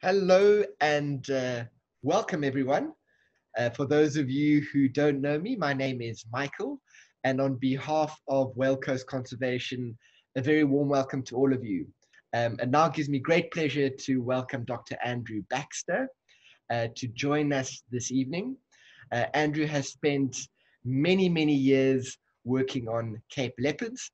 Hello and uh, welcome everyone. Uh, for those of you who don't know me, my name is Michael, and on behalf of Whale Coast Conservation, a very warm welcome to all of you. Um, and now gives me great pleasure to welcome Dr. Andrew Baxter uh, to join us this evening. Uh, Andrew has spent many, many years working on Cape leopards.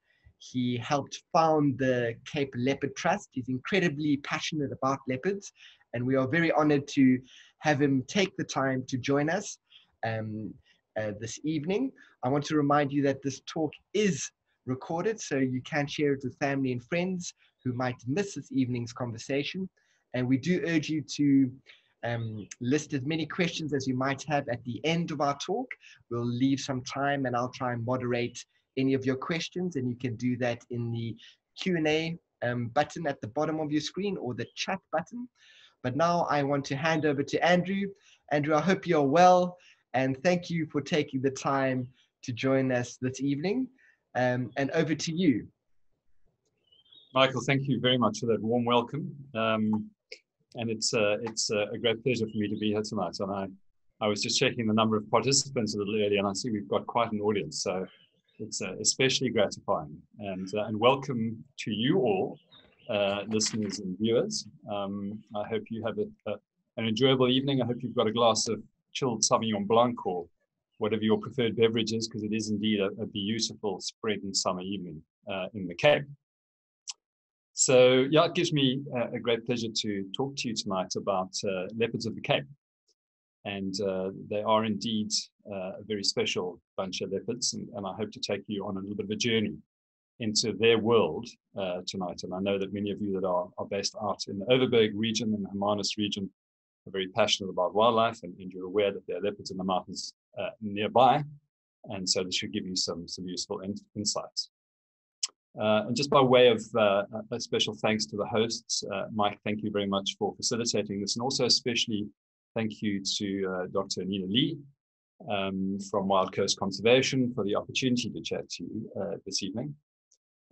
He helped found the Cape Leopard Trust. He's incredibly passionate about leopards and we are very honored to have him take the time to join us um, uh, this evening. I want to remind you that this talk is recorded, so you can share it with family and friends who might miss this evening's conversation. And we do urge you to um, list as many questions as you might have at the end of our talk. We'll leave some time and I'll try and moderate any of your questions and you can do that in the Q&A um, button at the bottom of your screen or the chat button. But now I want to hand over to Andrew. Andrew, I hope you're well, and thank you for taking the time to join us this evening. Um, and over to you. Michael, thank you very much for that warm welcome. Um, and it's uh, it's uh, a great pleasure for me to be here tonight. And I, I was just checking the number of participants a little earlier, and I see we've got quite an audience. So it's uh, especially gratifying. And uh, and welcome to you all uh, listeners and viewers. Um, I hope you have a, a, an enjoyable evening. I hope you've got a glass of chilled Sauvignon Blanc or whatever your preferred beverage is, because it is indeed a, a, beautiful spring summer evening uh, in the Cape. So yeah, it gives me a great pleasure to talk to you tonight about uh, leopards of the Cape. And uh, they are indeed uh, a very special bunch of leopards, and, and I hope to take you on a little bit of a journey into their world uh, tonight. And I know that many of you that are, are based out in the Overberg region and the Hermanus region are very passionate about wildlife and, and you're aware that there are leopards in the mountains uh, nearby. And so this should give you some, some useful in, insights. Uh, and just by way of uh, a special thanks to the hosts, uh, Mike, thank you very much for facilitating this. And also especially thank you to uh, Dr. Anina Lee um, from Whale Coast Conservation for the opportunity to chat to you this evening.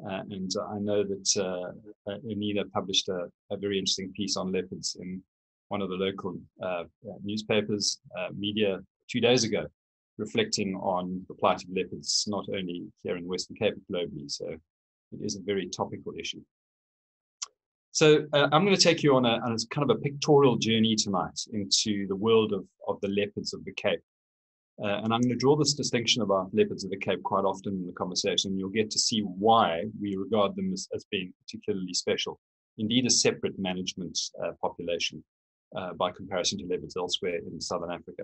Uh, and I know that uh, uh, Anina published a, a, very interesting piece on leopards in one of the local uh, newspapers, uh, media, two days ago, reflecting on the plight of leopards, not only here in the Western Cape, but globally. So it is a very topical issue. So uh, I'm going to take you on a, on a, kind of a pictorial journey tonight into the world of, of the leopards of the Cape. Uh, and I'm going to draw this distinction about leopards of the Cape quite often in the conversation. You'll get to see why we regard them as, as being particularly special, indeed a separate management uh, population uh, by comparison to leopards elsewhere in Southern Africa.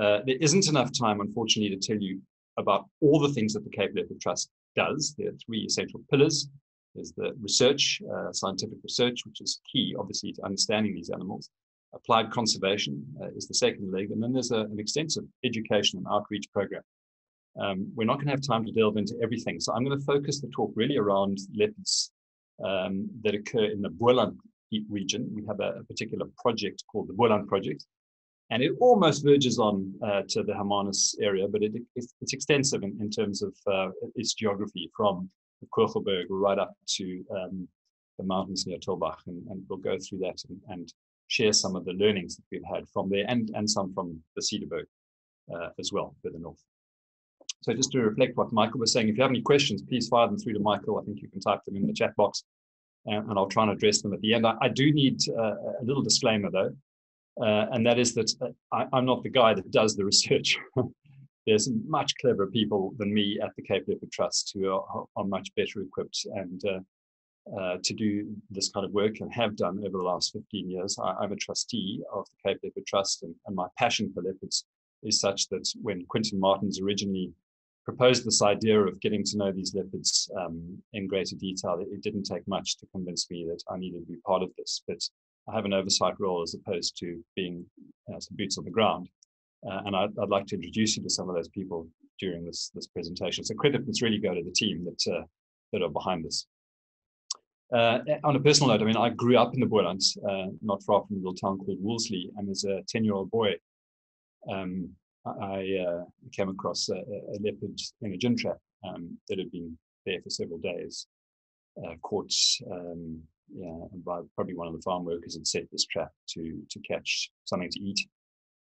Uh, there isn't enough time, unfortunately, to tell you about all the things that the Cape Leopard Trust does. There are three essential pillars. There's the research, uh, scientific research, which is key, obviously, to understanding these animals. Applied conservation uh, is the second leg, and then there's a, an extensive education and outreach program. Um, we're not going to have time to delve into everything, so I'm going to focus the talk really around leopards um, that occur in the Boland region. We have a, a, particular project called the Boland Project, and it almost verges on uh, to the Hermanus area, but it, it's, it's, extensive in, in terms of uh, its geography from the Kogelberg right up to um, the mountains near Tulbagh, and, and, we'll go through that and, and share some of the learnings that we've had from there and, and some from the Cederberg uh, as well, further north. So just to reflect what Michael was saying, if you have any questions, please fire them through to Michael. I think you can type them in the chat box and, and I'll try and address them at the end. I, I do need uh, a little disclaimer though, uh, and that is that uh, I, am not the guy that does the research. There's much cleverer people than me at the Cape Leopard Trust who are, are much better equipped and uh, uh, to do this kind of work and have done over the last 15 years. I, am a trustee of the Cape Leopard Trust, and, and, my passion for leopards is such that when Quinton Martins originally proposed this idea of getting to know these leopards um, in greater detail, it, it, didn't take much to convince me that I needed to be part of this. But I have an oversight role as opposed to being uh, boots on the ground. Uh, and I'd, I'd, like to introduce you to some of those people during this, this presentation. So credit must really go to the team that, uh, that are behind this. Uh, on a personal note, I mean, I grew up in the Boerlands, uh, not far from a little town called Wolseley, and as a 10 year old boy, um, I uh, came across a, a, leopard in a gin trap um, that had been there for several days, uh, caught um, yeah, by probably one of the farm workers had set this trap to to catch something to eat.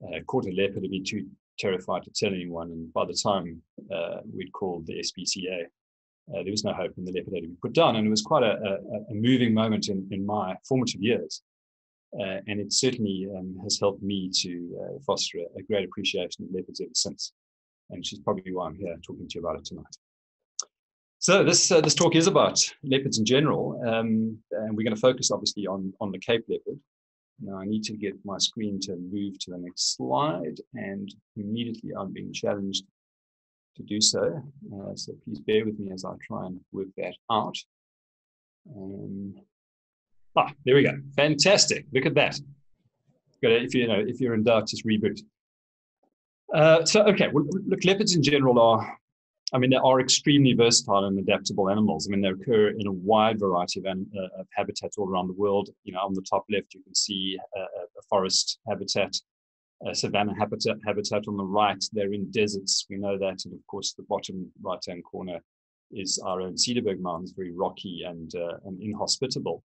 Uh, caught a leopard, had been too terrified to tell anyone, and by the time uh, we'd called the SPCA, uh, there was no hope, and the leopard had to be put down. And it was quite a, a, a moving moment in, in my formative years. Uh, and it certainly um, has helped me to uh, foster a, a, great appreciation of leopards ever since. And she's probably why I'm here talking to you about it tonight. So this uh, this talk is about leopards in general, um, and we're going to focus obviously on on the Cape leopard. Now I need to get my screen to move to the next slide, and immediately I'm being challenged to do so. Uh, so please bear with me as I try and work that out. Um, ah, there we go. Fantastic. Look at that. If you know if you're in doubt, just reboot. Uh, so okay, well, look, leopards in general are I mean, they are extremely versatile and adaptable animals. I mean, they occur in a wide variety of, uh, of habitats all around the world. You know, on the top left, you can see a, a forest habitat, a savanna habitat, habitat on the right. They're in deserts. We know that. And of course, the bottom right-hand corner is our own Cederberg Mountains, very rocky and, uh, and inhospitable.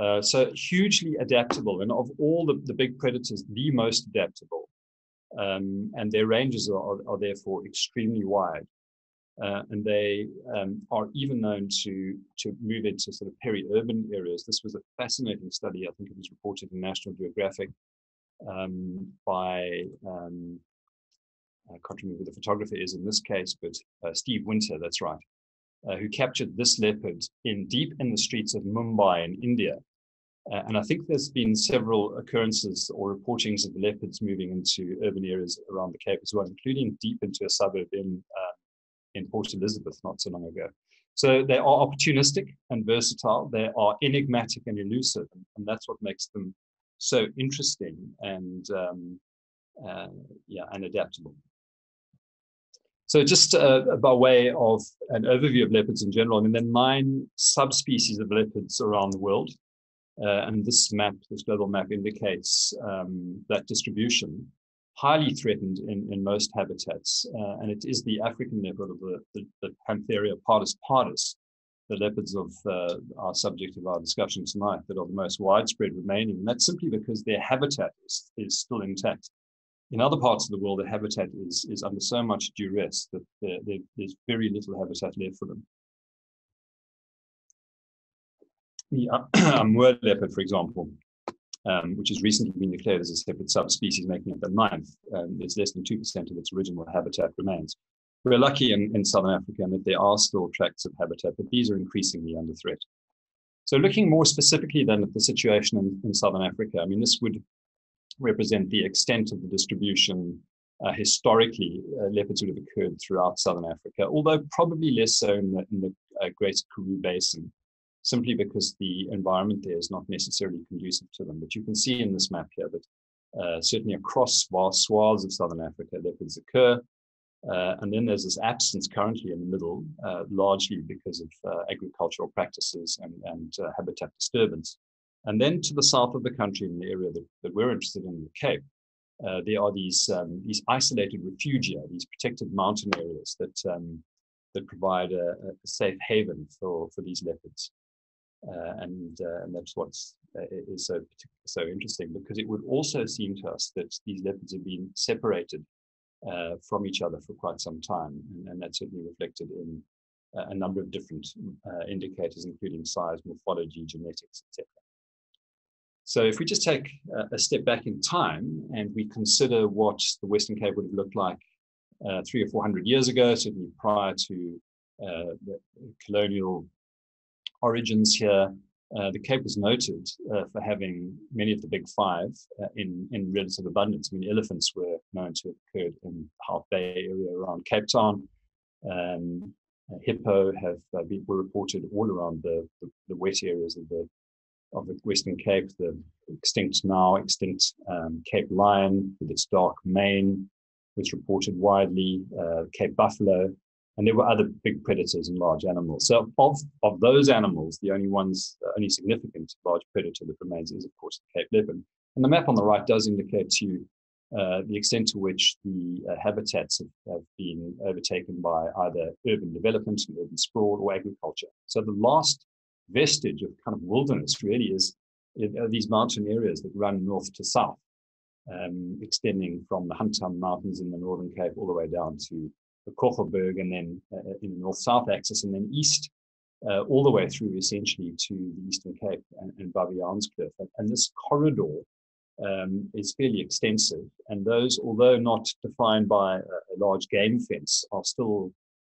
Uh, so hugely adaptable. And of all the, the big predators, the most adaptable. Um, and their ranges are, are, are therefore extremely wide. Uh, and they um, are even known to, to move into sort of peri-urban areas. This was a fascinating study. I think it was reported in National Geographic um, by, um, I can't remember who the photographer is in this case, but uh, Steve Winter, that's right, uh, who captured this leopard in deep in the streets of Mumbai in India. Uh, and I think there's been several occurrences or reportings of leopards moving into urban areas around the Cape as well, including deep into a suburb in uh, in Port Elizabeth not so long ago. So they are opportunistic and versatile. They are enigmatic and elusive, and that's what makes them so interesting and um, uh, yeah, and adaptable. So just uh, by way of an overview of leopards in general, I mean, there are nine subspecies of leopards around the world. Uh, and this map, this global map indicates um, that distribution highly threatened in, in most habitats. Uh, and it is the African leopard, the, the, the Panthera pardus pardus, the leopards of uh, our subject of our discussion tonight, that are the most widespread remaining. And that's simply because their habitat is, is still intact. In other parts of the world, the habitat is, is under so much duress that there, there, there's very little habitat left for them. The uh, Amur leopard, for example, um, which has recently been declared as a separate subspecies, making it the ninth. Um, it's less than 2% of its original habitat remains. We're lucky in, in Southern Africa in that there are still tracts of habitat, but these are increasingly under threat. So looking more specifically then at the situation in, in Southern Africa, I mean, this would represent the extent of the distribution uh, historically, uh, leopards would have occurred throughout southern Africa, although probably less so in the, in the uh, Greater Karoo Basin, simply because the environment there is not necessarily conducive to them. But you can see in this map here that uh, certainly across vast swaths of southern Africa, leopards occur. Uh, and then there's this absence currently in the middle, uh, largely because of uh, agricultural practices and, and uh, habitat disturbance. And then to the south of the country, in the area that, that we're interested in, the Cape, uh, there are these um, these isolated refugia, these protected mountain areas that um, that provide a, a, safe haven for for these leopards. Uh, and, uh, and that's what's uh, is so so interesting because it would also seem to us that these leopards have been separated uh, from each other for quite some time, and, and that's certainly reflected in a number of different uh, indicators, including size, morphology, genetics, etc. So if we just take a step back in time and we consider what the Western Cape would have looked like uh, three or four hundred years ago, certainly prior to the colonial origins here. Uh, the Cape is noted uh, for having many of the big five uh, in, in relative abundance. I mean, elephants were known to have occurred in Half Bay area around Cape Town. Um, hippo have uh, been were reported all around the, the, the, wet areas of the of the Western Cape. The extinct now extinct um, Cape lion with its dark mane was reported widely. Uh, Cape buffalo and there were other big predators and large animals. So of, of those animals, the only ones, uh, only significant large predator that remains is, of course, the Cape leopard. And the map on the right does indicate to you uh, the extent to which the uh, habitats have, have, been overtaken by either urban development and urban sprawl or agriculture. So the last vestige of kind of wilderness really is are these mountain areas that run north to south, um, extending from the Hantam Mountains in the Northern Cape all the way down to the Kogelberg and then uh, in the north-south axis and then east uh, all the way through essentially to the Eastern Cape and, and Baviaanskloof. And, and this corridor um, is fairly extensive. And those, although not defined by a, a large game fence, are still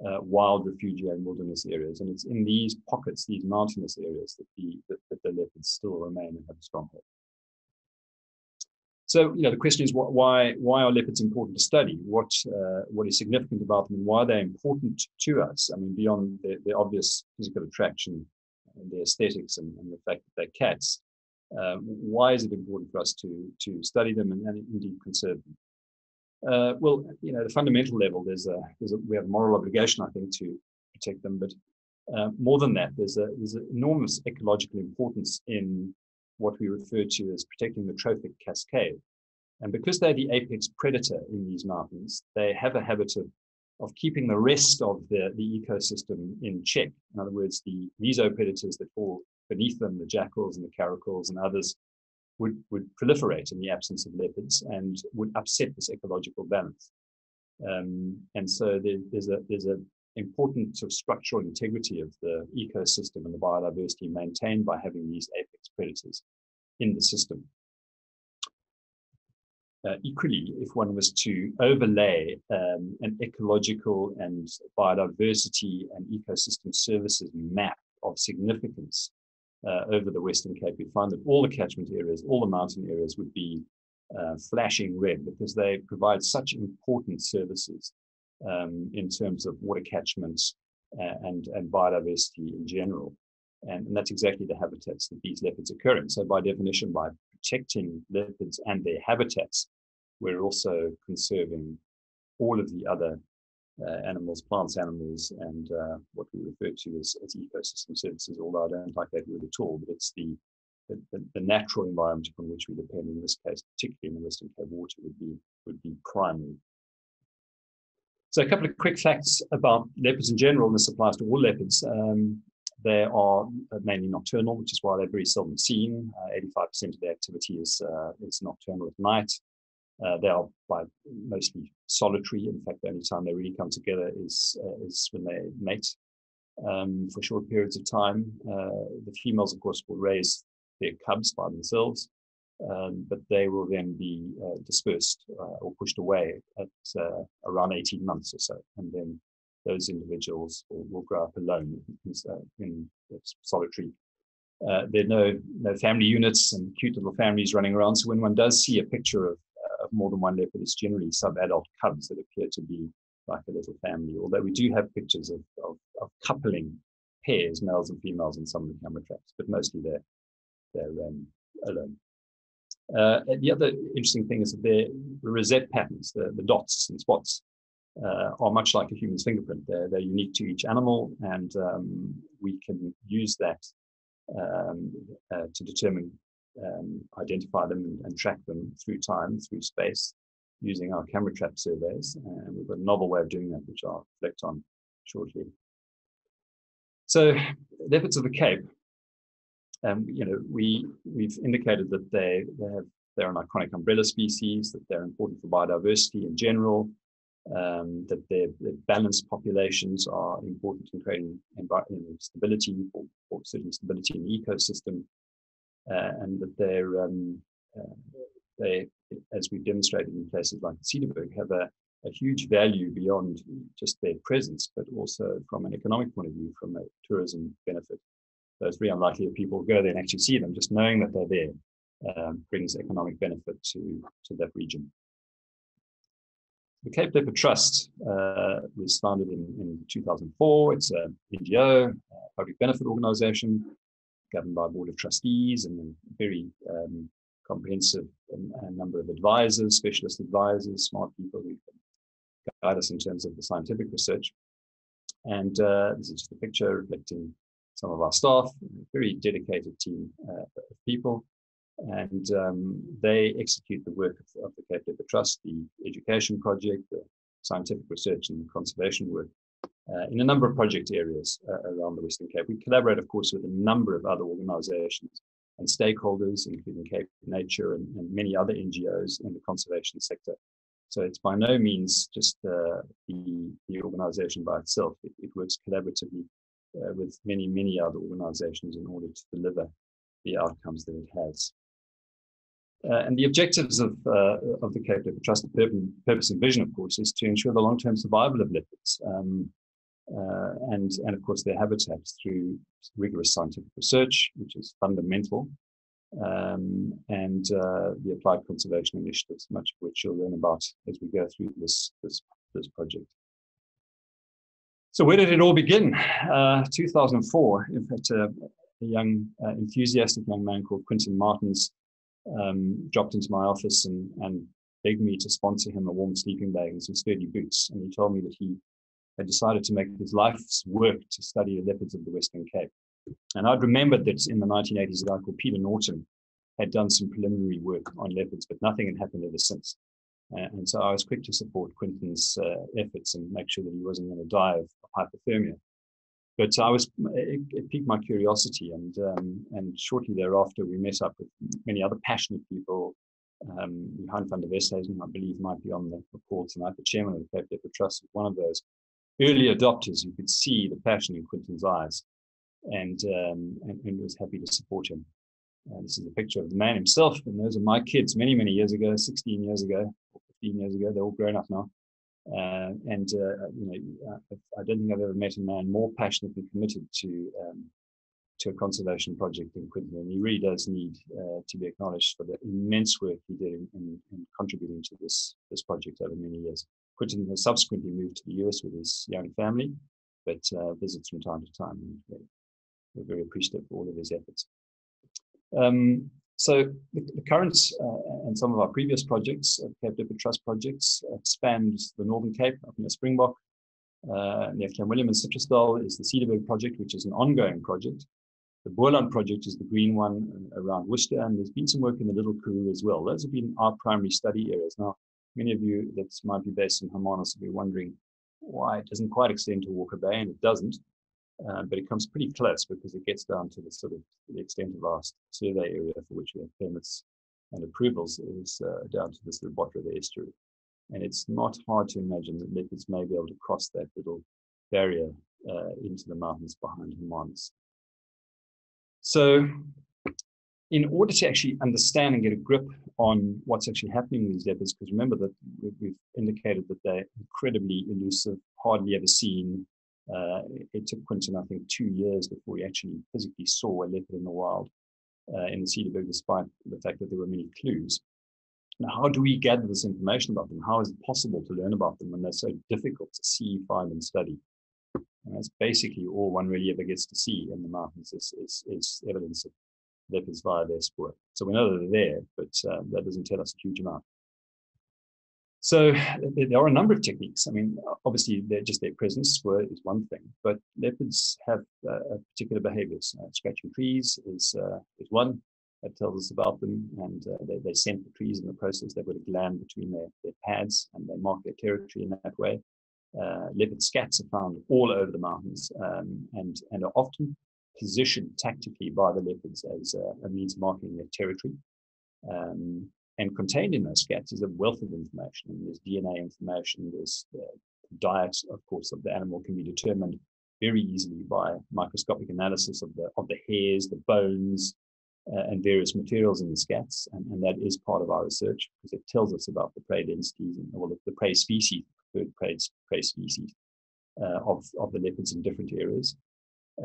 uh, wild refugia and wilderness areas. And it's in these pockets, these mountainous areas, that the, that, that the leopards still remain and have a stronghold. So, you know, the question is why, why are leopards important to study? What, uh, what is significant about them and why are they're important to us? I mean, beyond the, obvious physical attraction and the aesthetics and, and the fact that they're cats, uh, why is it important for us to, to study them and, and indeed conserve them? Uh, well, you know, the fundamental level, there's a, there's a, we have a moral obligation, I think, to protect them. But uh, more than that, there's a there's an enormous ecological importance in what we refer to as protecting the trophic cascade. And because they're the apex predator in these mountains, they have a habit of, of keeping the rest of the, the ecosystem in check. In other words, the mesopredators that fall beneath them, the jackals and the caracals and others, would, would proliferate in the absence of leopards and would upset this ecological balance. Um, and so there, there's a there's a important sort of structural integrity of the ecosystem and the biodiversity maintained by having these apex predators in the system. Uh, equally, if one was to overlay um, an ecological and biodiversity and ecosystem services map of significance uh, over the Western Cape, you'd find that all the catchment areas, all the mountain areas would be uh, flashing red because they provide such important services um, in terms of water catchments uh, and, and biodiversity in general. And, and, that's exactly the habitats that these leopards occur in. So by definition, by protecting leopards and their habitats, we're also conserving all of the other uh, animals, plants, animals, and uh, what we refer to as, as, ecosystem services, although I don't like that word at all, but it's the, the, the, natural environment upon which we depend in this case, particularly in the Western Cape water, would be, would be primary. So a couple of quick facts about leopards in general, and this applies to all leopards. Um, they are mainly nocturnal, which is why they're very seldom seen. 85% uh, of their activity is, uh, is nocturnal at night. Uh, they are by mostly solitary. In fact, the only time they really come together is uh, is when they mate um, for short periods of time. Uh, the females, of course, will raise their cubs by themselves, um, but they will then be uh, dispersed uh, or pushed away at uh, around 18 months or so, and then those individuals will, will grow up alone in, in solitary uh, there are no no family units and cute little families running around. So when one does see a picture of of more than one leopard, it's generally sub-adult cubs that appear to be like a little family. Although we do have pictures of, of, of coupling pairs, males and females, in some of the camera traps, but mostly they're they're um, alone. Uh, the other interesting thing is that the rosette patterns, the, the dots and spots, uh, are much like a human's fingerprint. They're, they're unique to each animal, and um, we can use that um, uh, to determine um, identify them and, and, track them through time, through space, using our camera trap surveys. And we've got a novel way of doing that, which I'll reflect on shortly. So, leopards of the Cape, um, you know, we we've indicated that they they have they're an iconic umbrella species, that they're important for biodiversity in general, um, that their, their, balanced populations are important in creating environmental stability, for, for certain stability in the ecosystem, uh, and that they're um, uh, they, as we've demonstrated in places like Cederberg, have a, a huge value beyond just their presence, but also from an economic point of view, from a tourism benefit. It's very unlikely that people go there and actually see them. Just knowing that they're there um, brings economic benefit to, to that region. The Cape Leopard Trust uh, was founded in, in 2004. It's an NGO, public benefit organization, governed by a board of trustees and a very um, comprehensive um, number of advisors, specialist advisors, smart people who guide us in terms of the scientific research. And uh, this is just a picture reflecting some of our staff, a very dedicated team uh, of people. And um, they execute the work of, of the Cape Leopard Trust, the education project, the scientific research and conservation work uh, in a number of project areas uh, around the Western Cape. We collaborate, of course, with a number of other organizations and stakeholders, including Cape Nature and, and many other NGOs in the conservation sector. So it's by no means just uh, the, the organization by itself. It, it works collaboratively uh, with many, many other organizations in order to deliver the outcomes that it has. Uh, and the objectives of, uh, of the Cape Leopard Trust, the purpose and vision, of course, is to ensure the long-term survival of leopards um, uh, and, and, of course, their habitats through rigorous scientific research, which is fundamental, um, and uh, the applied conservation initiatives, much of which you'll learn about as we go through this, this, this project. So where did it all begin? Uh, 2004, in fact, uh, a young, enthusiastic young man called Quinton Martins um, dropped into my office and, and begged me to sponsor him a warm sleeping bag and some sturdy boots. And he told me that he had decided to make his life's work to study the leopards of the Western Cape. And I'd remembered that in the 1980s, a guy called Peter Norton had done some preliminary work on leopards, but nothing had happened ever since. Uh, and so I was quick to support Quinton's uh, efforts and make sure that he wasn't going to die of hypothermia. But I was it, it piqued my curiosity, and um, and shortly thereafter we met up with many other passionate people. Um, Johan van der Westhuizen, I believe, might be on the call tonight. The chairman of the Cape Leopard Trust is one of those early adopters. You could see the passion in Quinton's eyes, and um, and, and, was happy to support him. Uh, this is a picture of the man himself, and those are my kids many, many years ago, 16 years ago, 15 years ago. They're all grown up now. Uh, and uh, you know, uh, I don't think I've ever met a man more passionately committed to um, to a conservation project in Quinton. And he really does need uh, to be acknowledged for the immense work he did in, in, in, contributing to this this project over many years. Quinton has subsequently moved to the US with his young family, but uh, visits from time to time. And we're, we're very appreciative of all of his efforts. Um, so the, the current uh, and some of our previous projects, uh, Cape Leopard Trust projects, expand the Northern Cape up near Springbok. Uh, near Clanwilliam and Citrusdal is the Cederberg project, which is an ongoing project. The Boland project is the green one around Worcester, and there's been some work in the Little Karoo as well. Those have been our primary study areas. Now, many of you that might be based in Hermanus will be wondering why it doesn't quite extend to Walker Bay, and it doesn't. Uh, but it comes pretty close because it gets down to the sort of the extent of our survey area for which we have permits and approvals is uh, down to this little Bot River estuary. And it's not hard to imagine that leopards may be able to cross that little barrier uh, into the mountains behind Hermanus. So in order to actually understand and get a grip on what's actually happening with these leopards, because remember that we've indicated that they're incredibly elusive, hardly ever seen, uh, it took Quinton, I think, two years before he actually physically saw a leopard in the wild uh, in the Cederberg, despite the fact that there were many clues. Now, how do we gather this information about them? How is it possible to learn about them when they're so difficult to see, find, and study? And that's basically all one really ever gets to see in the mountains is, is, is evidence of leopards via their spoor. So we know that they're there, but uh, that doesn't tell us a huge amount. So there are a number of techniques. I mean, obviously, just their presence is one thing, but leopards have uh, particular behaviors. Uh, scratching trees is uh, is one that tells us about them, and uh, they, they scent the trees in the process. They put a gland between their, their pads, and they mark their territory in that way. Uh, leopard scats are found all over the mountains, um, and and are often positioned tactically by the leopards as a means of marking their territory. Um, and contained in those scats is a wealth of information. There's DNA information, there's the diet, of course, of the animal can be determined very easily by microscopic analysis of the of the hairs, the bones, uh, and various materials in the scats. And, and, that is part of our research because it tells us about the prey densities and all of the prey species, preferred prey, prey species uh, of, of the leopards in different areas.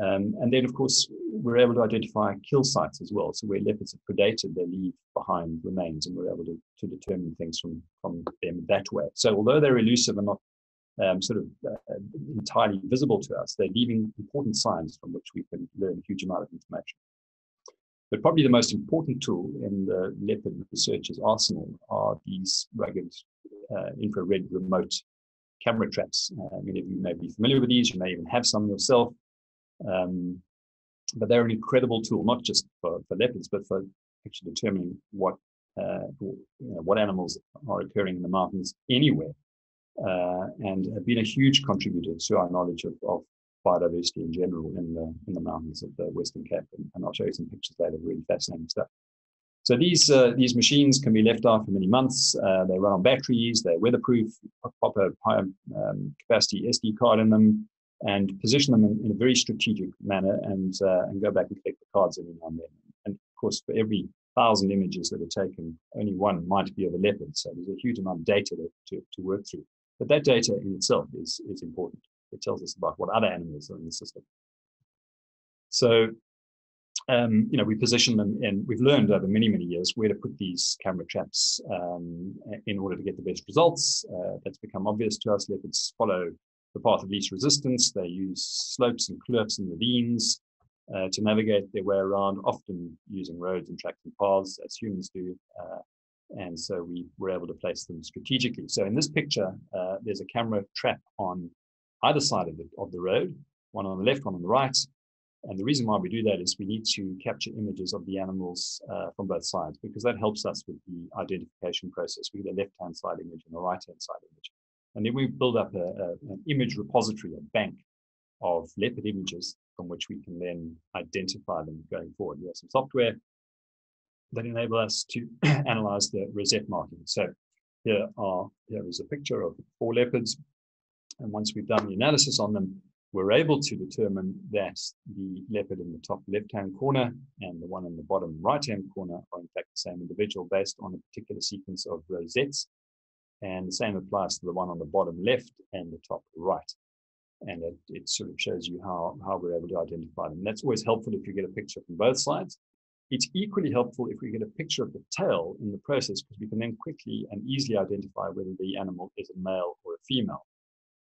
Um, and then, of course, we're able to identify kill sites as well. So where leopards have predated, they leave behind remains, and we're able to, to determine things from, from them that way. So although they're elusive and not um, sort of uh, entirely visible to us, they're leaving important signs from which we can learn a huge amount of information. But probably the most important tool in the leopard researcher's arsenal are these rugged uh, infrared remote camera traps. Uh, many of you may be familiar with these, you may even have some yourself. Um, but they're an incredible tool, not just for, for leopards, but for actually determining what uh, you know, what animals are occurring in the mountains anywhere. uh, and have been a huge contributor to our knowledge of, of biodiversity in general in the in the mountains of the Western Cape. And, and I'll show you some pictures later, really fascinating stuff. So these uh, these machines can be left off for many months. Uh, they run on batteries. They're weatherproof. Pop a high um, capacity SD card in them and position them in, in a very strategic manner, and uh, and go back and collect the cards every now and then. And of course, for every thousand images that are taken, only one might be of a leopard. So there's a huge amount of data to, to, work through. But that data in itself is is important. It tells us about what other animals are in the system. So um, you know, we position them and we've learned over many, many years where to put these camera traps um, in order to get the best results. Uh, that's become obvious to us. Leopards follow the path of least resistance. They use slopes and cliffs and ravines uh, to navigate their way around, often using roads and tracks and paths as humans do. Uh, and so we were able to place them strategically. So in this picture, uh, there's a camera trap on either side of the, of the road, one on the left, one on the right. And the reason why we do that is we need to capture images of the animals uh, from both sides because that helps us with the identification process. We get a left-hand side image and a right-hand side image. And then we build up a, a, an image repository, a bank of leopard images from which we can then identify them going forward. We have some software that enable us to analyze the rosette marking. So here are here is a picture of four leopards. And once we've done the analysis on them, we're able to determine that the leopard in the top left-hand corner and the one in the bottom right-hand corner are in fact the same individual based on a particular sequence of rosettes. And the same applies to the one on the bottom left and the top right. And it, it sort of shows you how, how we're able to identify them. That's always helpful if you get a picture from both sides. It's equally helpful if we get a picture of the tail in the process because we can then quickly and easily identify whether the animal is a male or a female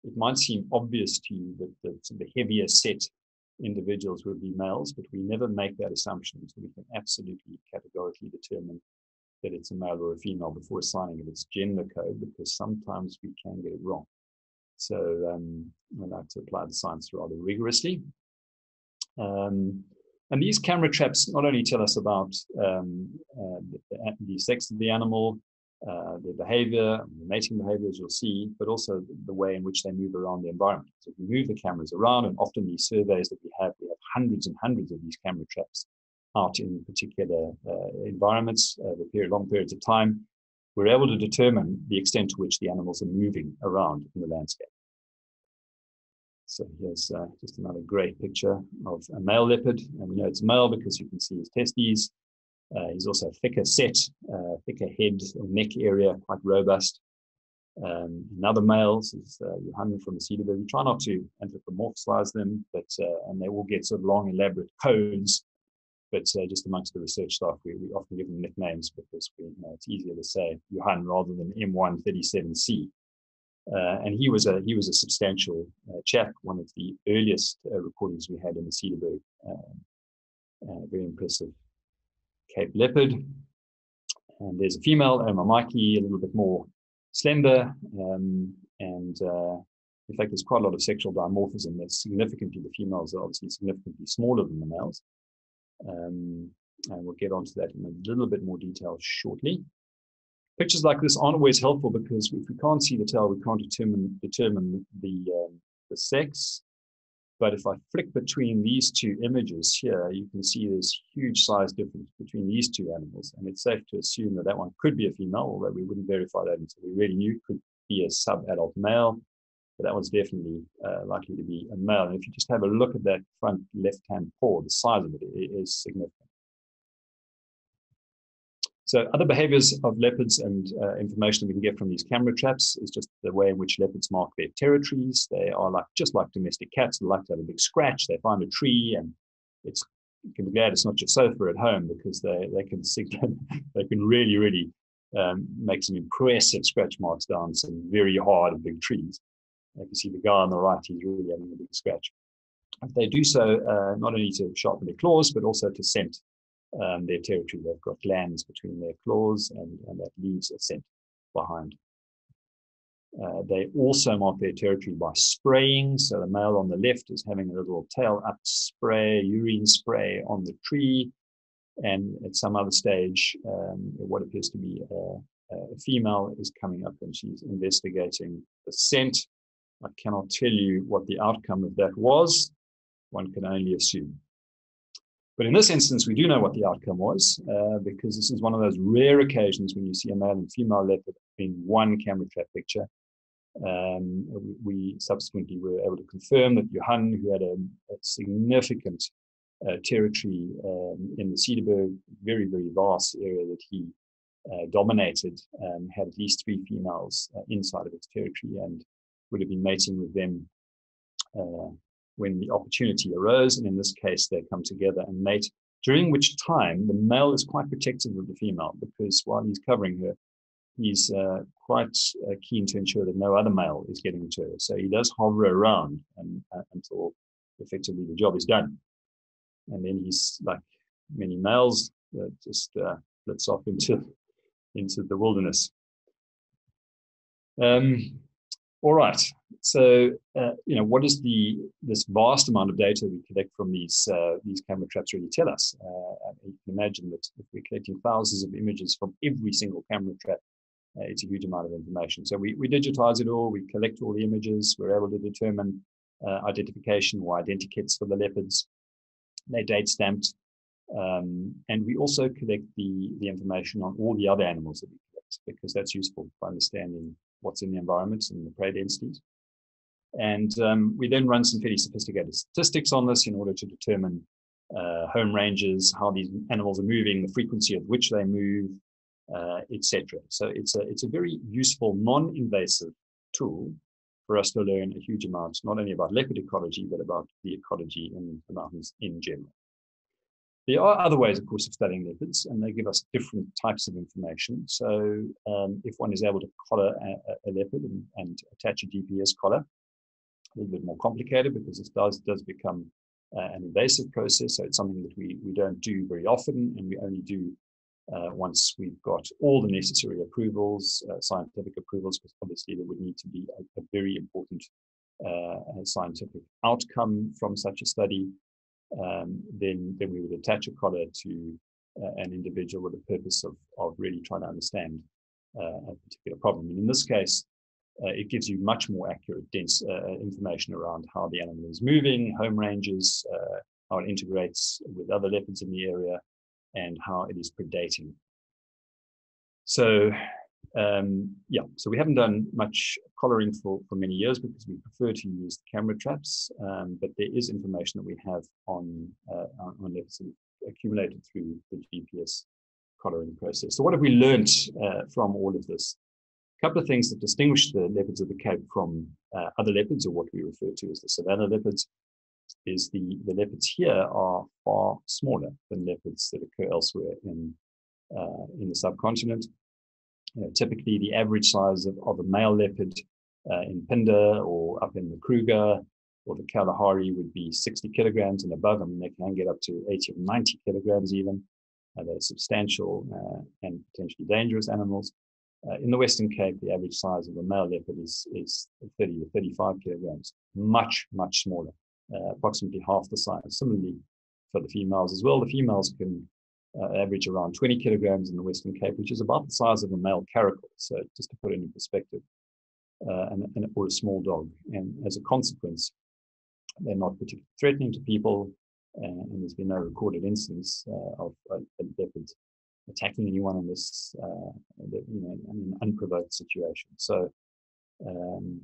it might seem obvious to you that the, the heavier set individuals would be males, but we never make that assumption. So we can absolutely categorically determine that it's a male or a female before assigning it its gender code, because sometimes we can get it wrong. So um, I like to apply the science rather rigorously. Um, and these camera traps not only tell us about um, uh, the, the, sex of the animal, uh, their behavior, the mating behavior, as you'll see, but also the way in which they move around the environment. So we move the cameras around, and often these surveys that we have, we have hundreds and hundreds of these camera traps out in particular uh, environments over period, long periods of time. We're able to determine the extent to which the animals are moving around in the landscape. So here's uh, just another great picture of a male leopard, and we know it's male because you can see his testes. Uh, he's also a thicker set, uh, thicker head neck area, quite robust. Um, another males is uh, from the Cederberg. We try not to anthropomorphize them, but uh, and they all get sort of long, elaborate codes. But uh, just amongst the research staff, we, we often give them nicknames because we, you know, it's easier to say Johan rather than M137C. Uh, and he was a he was a substantial uh, chap, one of the earliest uh, recordings we had in the Cederberg. Um, very impressive Cape leopard. And there's a female, Omamaki, a little bit more slender. Um, and uh, in fact, there's quite a lot of sexual dimorphism. There's significantly, the females are obviously significantly smaller than the males. Um, and we'll get onto that in a little bit more detail shortly. Pictures like this aren't always helpful because if we can't see the tail, we can't determine determine the um, the sex. But if I flick between these two images here, you can see this huge size difference between these two animals. And it's safe to assume that that one could be a female, although we wouldn't verify that until we really knew it could be a sub-adult male. But that one's definitely uh, likely to be a male. And if you just have a look at that front left-hand paw, the size of it, it is significant. So other behaviors of leopards and uh, information we can get from these camera traps is just the way in which leopards mark their territories. They are like just like domestic cats. They like to have a big scratch. They find a tree and it's you can be glad it's not your sofa at home because they, they can signal, they can really, really um, make some impressive scratch marks down some very hard and big trees. You can see the guy on the right, he's really having a big scratch. They do so uh, not only to sharpen their claws, but also to scent um, their territory. They've got glands between their claws, and, and that leaves a scent behind. Uh, they also mark their territory by spraying. So the male on the left is having a little tail up spray, urine spray on the tree. And at some other stage, um, what appears to be a, a female is coming up and she's investigating the scent. I cannot tell you what the outcome of that was. One can only assume. But in this instance, we do know what the outcome was uh, because this is one of those rare occasions when you see a male and female leopard in one camera trap picture. Um, we subsequently were able to confirm that Johan, who had a, a significant uh, territory um, in the Cederberg, very, very vast area that he uh, dominated, um, had at least three females uh, inside of its territory and would have been mating with them uh, when the opportunity arose. And in this case, they come together and mate, during which time the male is quite protective of the female because while he's covering her, he's uh, quite uh, keen to ensure that no other male is getting to her. So he does hover around and, uh, until effectively the job is done. And then he's like many males, uh, just uh, off into into the wilderness. Um, all right. So, uh, you know, what does the this vast amount of data we collect from these uh, these camera traps really tell us? Uh, you can imagine that if we're collecting thousands of images from every single camera trap, uh, it's a huge amount of information. So we, we digitize it all, we collect all the images, we're able to determine uh, identification or identikits for the leopards. They're date stamped. Um, and we also collect the, the information on all the other animals that we collect because that's useful for understanding what's in the environment and the prey densities. And um, we then run some fairly sophisticated statistics on this in order to determine uh, home ranges, how these animals are moving, the frequency at which they move, uh, etc. So it's a it's a very useful, non-invasive tool for us to learn a huge amount, not only about leopard ecology, but about the ecology in the mountains in general. There are other ways, of course, of studying leopards, and they give us different types of information. So um, if one is able to collar a, a leopard and, and, attach a GPS collar, a little bit more complicated because this does, does become uh, an invasive process. So it's something that we, we don't do very often, and we only do uh, once we've got all the necessary approvals, uh, scientific approvals, because obviously there would need to be a, a very important uh, scientific outcome from such a study, um, then, then we would attach a collar to uh, an individual with the purpose of, of really trying to understand uh, a particular problem. And in this case, uh, it gives you much more accurate, dense information around how the animal is moving, home ranges, how it integrates with other leopards in the area, and how it is predating. So um, yeah, so we haven't done much collaring for, for many years because we prefer to use camera traps, um, but there is information that we have on, uh, on that accumulated through the GPS collaring process. So what have we learned uh, from all of this? A couple of things that distinguish the leopards of the Cape from uh, other leopards, or what we refer to as the savanna leopards, is the, the leopards here are far smaller than leopards that occur elsewhere in, uh, in the subcontinent. You know, typically, the average size of, of a male leopard uh, in Phinda or up in the Kruger or the Kalahari would be 60 kilograms and above. I mean, they can get up to 80 or 90 kilograms even. Uh, they're substantial uh, and potentially dangerous animals. Uh, in the Western Cape, the average size of a male leopard is, is 30 to 35 kilograms, much, much smaller uh, approximately half the size. Similarly, for the females as well, the females can uh, average around 20 kilograms in the Western Cape, which is about the size of a male caracal. So just to put it in perspective, uh, and, and, or a small dog. And as a consequence, they're not particularly threatening to people, uh, and there's been no recorded instance uh, of a leopard attacking anyone in this, uh, you know, an unprovoked situation. So, um,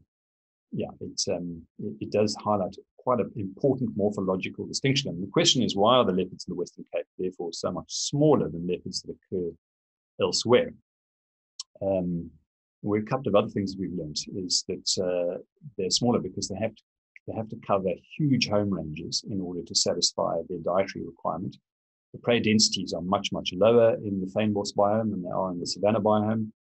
yeah, it's um, it, it, does highlight quite an important morphological distinction. And the question is, why are the leopards in the Western Cape therefore so much smaller than leopards that occur elsewhere? Um, a couple of other things we've learned is that uh, they're smaller because they have to they have to cover huge home ranges in order to satisfy their dietary requirement. The prey densities are much, much lower in the fynbos biome than they are in the savanna biome.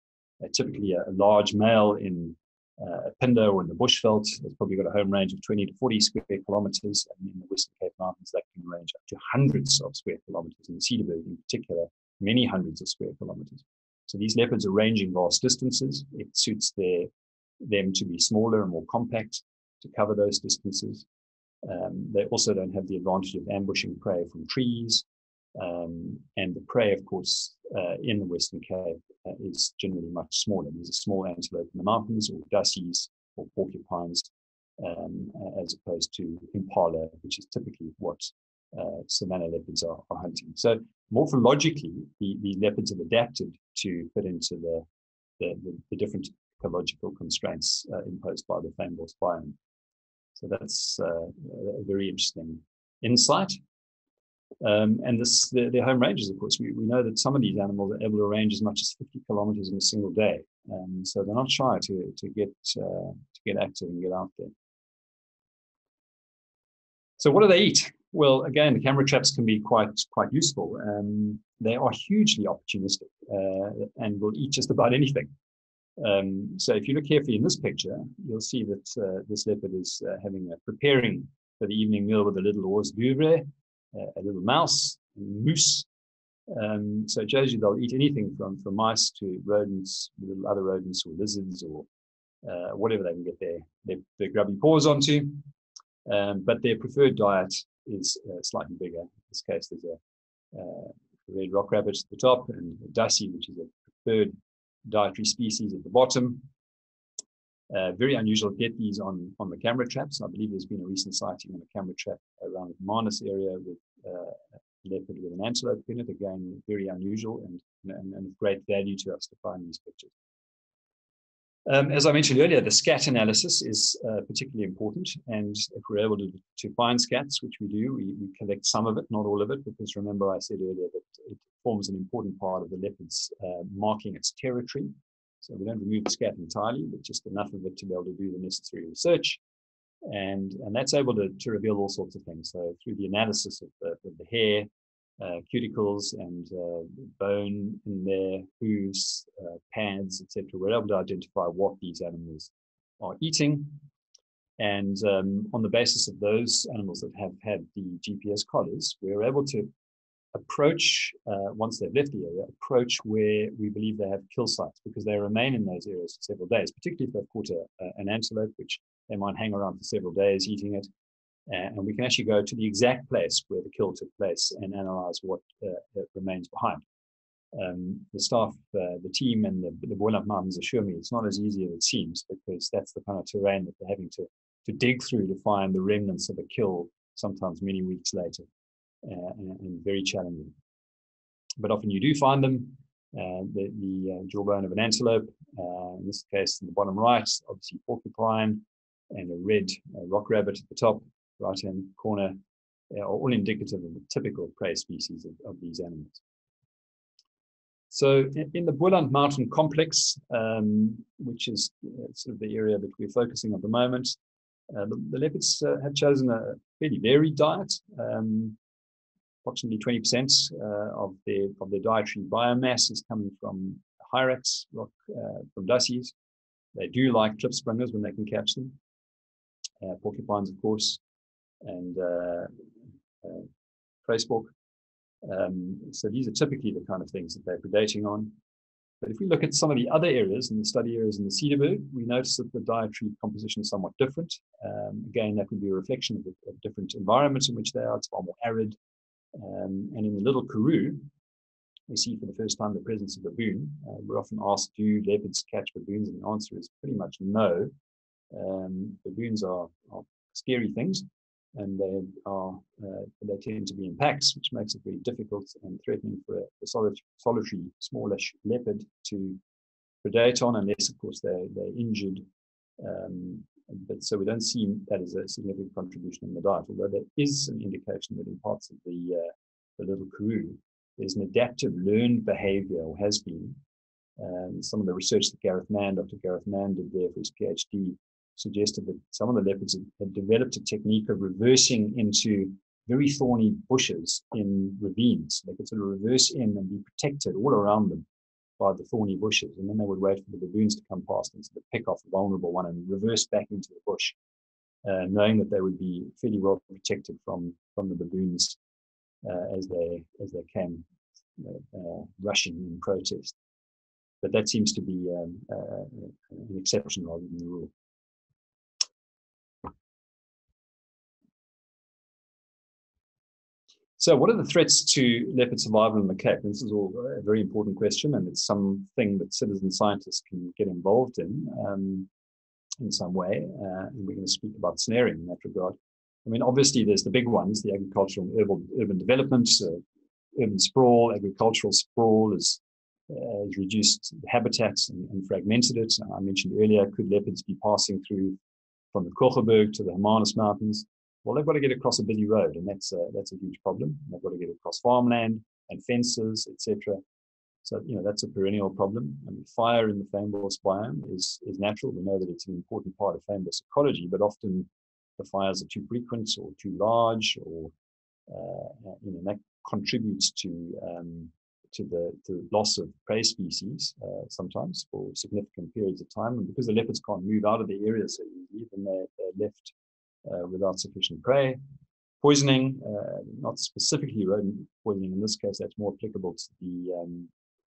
Uh, typically, a, a, large male in uh, Phinda or in the Bushveld it's probably got a home range of 20 to 40 square kilometers. And in the Western Cape Mountains, that can range up to hundreds of square kilometers. In the Cederberg, in particular, many hundreds of square kilometers. So these leopards are ranging vast distances. It suits their, them to be smaller and more compact to cover those distances. Um, they also don't have the advantage of ambushing prey from trees. Um, and the prey, of course, uh, in the Western Cape uh, is generally much smaller. There's a small antelope in the mountains, or dassies, or porcupines, um, as opposed to impala, which is typically what uh, savanna leopards are, are, hunting. So morphologically, the, the, leopards have adapted to fit into the, the, the, the different ecological constraints uh, imposed by the fynbos biome. So that's uh, a very interesting insight. Um, and this, the, their home ranges, of course, we, we know that some of these animals are able to range as much as 50 kilometers in a single day. Um, so they're not shy to, to, get, uh, to get active and get out there. So what do they eat? Well, again, the camera traps can be quite quite useful. Um, they are hugely opportunistic uh, and will eat just about anything. Um, so if you look carefully in this picture, you'll see that uh, this leopard is uh, having a preparing for the evening meal with a little hors d'oeuvre, a little mouse, moose. Um, so it shows you they'll eat anything from, from mice to rodents, little other rodents or lizards or uh, whatever they can get their, their, their grubby paws onto. Um, but their preferred diet is uh, slightly bigger. In this case, there's a, uh, red rock rabbit at the top and a dassie, which is a preferred dietary species at the bottom. Uh, very unusual to get these on, on the camera traps. I believe there's been a recent sighting on a camera trap around the Manus area with leopard with an antelope in it. Again, very unusual and, and, and great value to us to find these pictures. Um, as I mentioned earlier, the scat analysis is uh, particularly important. And if we're able to, to find scats, which we do, we, we, collect some of it, not all of it, because remember I said earlier that it forms an important part of the leopard's uh, marking its territory. So we don't remove the scat entirely, but just enough of it to be able to do the necessary research. And, and that's able to, to reveal all sorts of things. So through the analysis of the, of the hair, uh, cuticles and uh, bone in their hooves, uh, pads, etc. We're able to identify what these animals are eating. And um, on the basis of those animals that have had the GPS collars, we're able to approach, uh, once they've left the area, approach where we believe they have kill sites because they remain in those areas for several days, particularly if they've caught a, an antelope, which they might hang around for several days eating it and we can actually go to the exact place where the kill took place and analyze what uh, remains behind. Um, the staff, uh, the team, and the, the Mountains assure me it's not as easy as it seems because that's the kind of terrain that they're having to, to dig through to find the remnants of a kill, sometimes many weeks later, uh, and, and, very challenging. But often you do find them. Uh, the, the uh, jawbone of an antelope, uh, in this case, in the bottom right, obviously porcupine, and a red rock rabbit at the top, right hand corner are all indicative of the typical prey species of, of these animals. So in, the Boland Mountain Complex, um, which is uh, sort of the area that we're focusing on at the moment, uh, the, the, leopards uh, have chosen a fairly varied diet. Um, approximately 20% uh, of their of their dietary biomass is coming from hyrax rock uh, from dassies. They do like klipspringers when they can catch them. Uh, porcupines, of course, and uh, uh, Um, so these are typically the kind of things that they're predating on. But if we look at some of the other areas in the study areas in the Cederberg, we notice that the dietary composition is somewhat different. Um, again, that would be a reflection of, the, of, different environments in which they are. It's far more arid. Um, and in the Little Karoo, we see for the first time the presence of baboon. Uh, we're often asked, do leopards catch baboons? And the answer is pretty much no. Um, baboons are, are scary things and they are uh, they tend to be in packs, which makes it very difficult and threatening for a, a solitary, solitary, smallish leopard to predate on, unless of course they're they're injured. Um, but so we don't see that as a significant contribution in the diet, although there is an indication that in parts of the uh, the little Karoo, there's an adaptive learned behavior, or has been. Um, some of the research that Gareth Mann, Dr. Gareth Mann, did there for his PhD suggested that some of the leopards had developed a technique of reversing into very thorny bushes in ravines. They could sort of reverse in and be protected all around them by the thorny bushes. And then they would wait for the baboons to come past and sort of pick off the vulnerable one and reverse back into the bush, uh, knowing that they would be fairly well protected from, from the baboons uh, as they as they came uh, uh rushing in protest. But that seems to be um, uh, an exception rather than the rule. So, what are the threats to leopard survival in the Cape? This is all a very important question, and it's something that citizen scientists can get involved in um, in some way. Uh, and we're going to speak about snaring in that regard. I mean, obviously, there's the big ones: the agricultural and urban, urban development, uh, urban sprawl, agricultural sprawl has, uh, has reduced habitats and, and, fragmented it. I mentioned earlier, could leopards be passing through from the Kogelberg to the Hermanus Mountains? Well, they've got to get across a busy road, and that's a, that's a huge problem. They've got to get across farmland and fences, etc. So you know that's a perennial problem. I mean, fire in the fynbos biome is is natural. We know that it's an important part of fynbos ecology, but often the fires are too frequent or too large, or uh, you know that contributes to um, to the, to loss of prey species uh, sometimes for significant periods of time. And because the leopards can't move out of the area so easily, then they're, they're left without sufficient prey. Poisoning, uh, not specifically rodent poisoning in this case, that's more applicable to the um,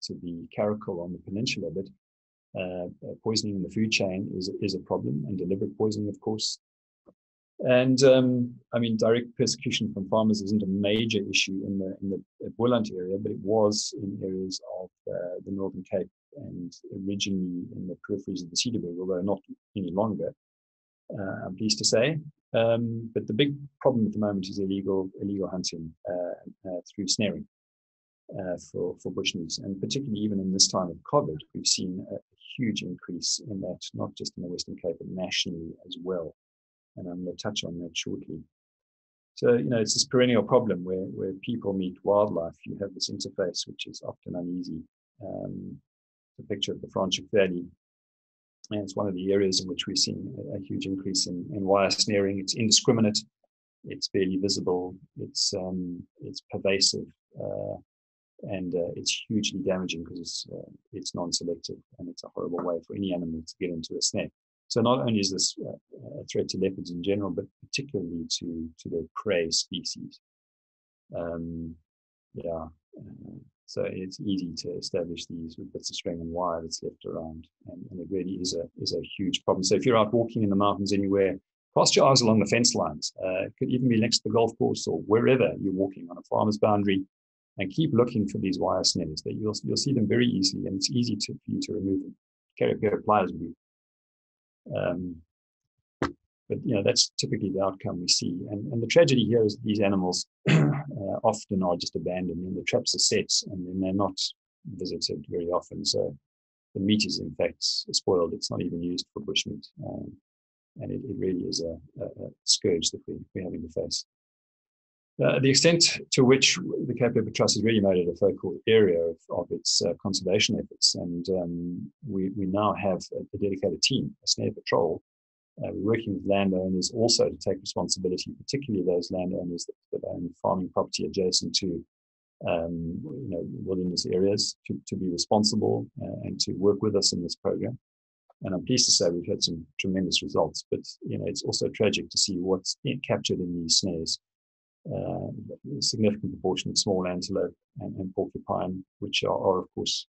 to the caracal on the peninsula, but uh, uh, poisoning in the food chain is is a problem, and deliberate poisoning, of course. And um, I mean, direct persecution from farmers isn't a major issue in the in the Boland area, but it was in areas of uh, the Northern Cape and originally in the peripheries of the Cederberg, although not any longer. Uh, I'm pleased to say. Um, but the big problem at the moment is illegal illegal hunting uh, uh, through snaring uh, for for bushmeat, and particularly even in this time of COVID, we've seen a huge increase in that, not just in the Western Cape, but nationally as well. And I'm going to touch on that shortly. So, you know, it's this perennial problem where, where people meet wildlife. You have this interface, which is often uneasy. Um, the picture of the Franschhoek Valley and it's one of the areas in which we've seen a, a huge increase in, in wire snaring. It's indiscriminate, it's barely visible, it's um, it's pervasive, uh, and uh, it's hugely damaging because it's uh, it's non-selective and it's a horrible way for any animal to get into a snare. So not only is this uh, a threat to leopards in general, but particularly to to their prey species. Um, yeah, uh, so it's easy to establish these with bits of string and wire that's left around. And, and, it really is a, is a huge problem. So if you're out walking in the mountains anywhere, cast your eyes along the fence lines. Uh, it could even be next to the golf course or wherever you're walking on a farmer's boundary and keep looking for these wire snares. That you'll, you'll see them very easily and it's easy to, for you to remove them. Carry a pair of pliers with you. Um, but you know that's typically the outcome we see. And, and the tragedy here is these animals uh, often are just abandoned, and the traps are set, and then they're not visited very often. So the meat is in fact spoiled. It's not even used for bushmeat, um, and it, it, really is a, a, a scourge that we, we're having to face. Uh, the extent to which the Cape Leopard Trust has really made it a focal area of, of its uh, conservation efforts, and um, we, we now have a, a, dedicated team, a snare patrol, uh, we're working with landowners also to take responsibility, particularly those landowners that, that own farming property adjacent to um, you know, wilderness areas to, to be responsible uh, and to work with us in this program. And I'm pleased to say we've had some tremendous results, but you know, it's also tragic to see what's captured in these snares. Uh, a significant proportion of small antelope and, and porcupine, which are, are, of course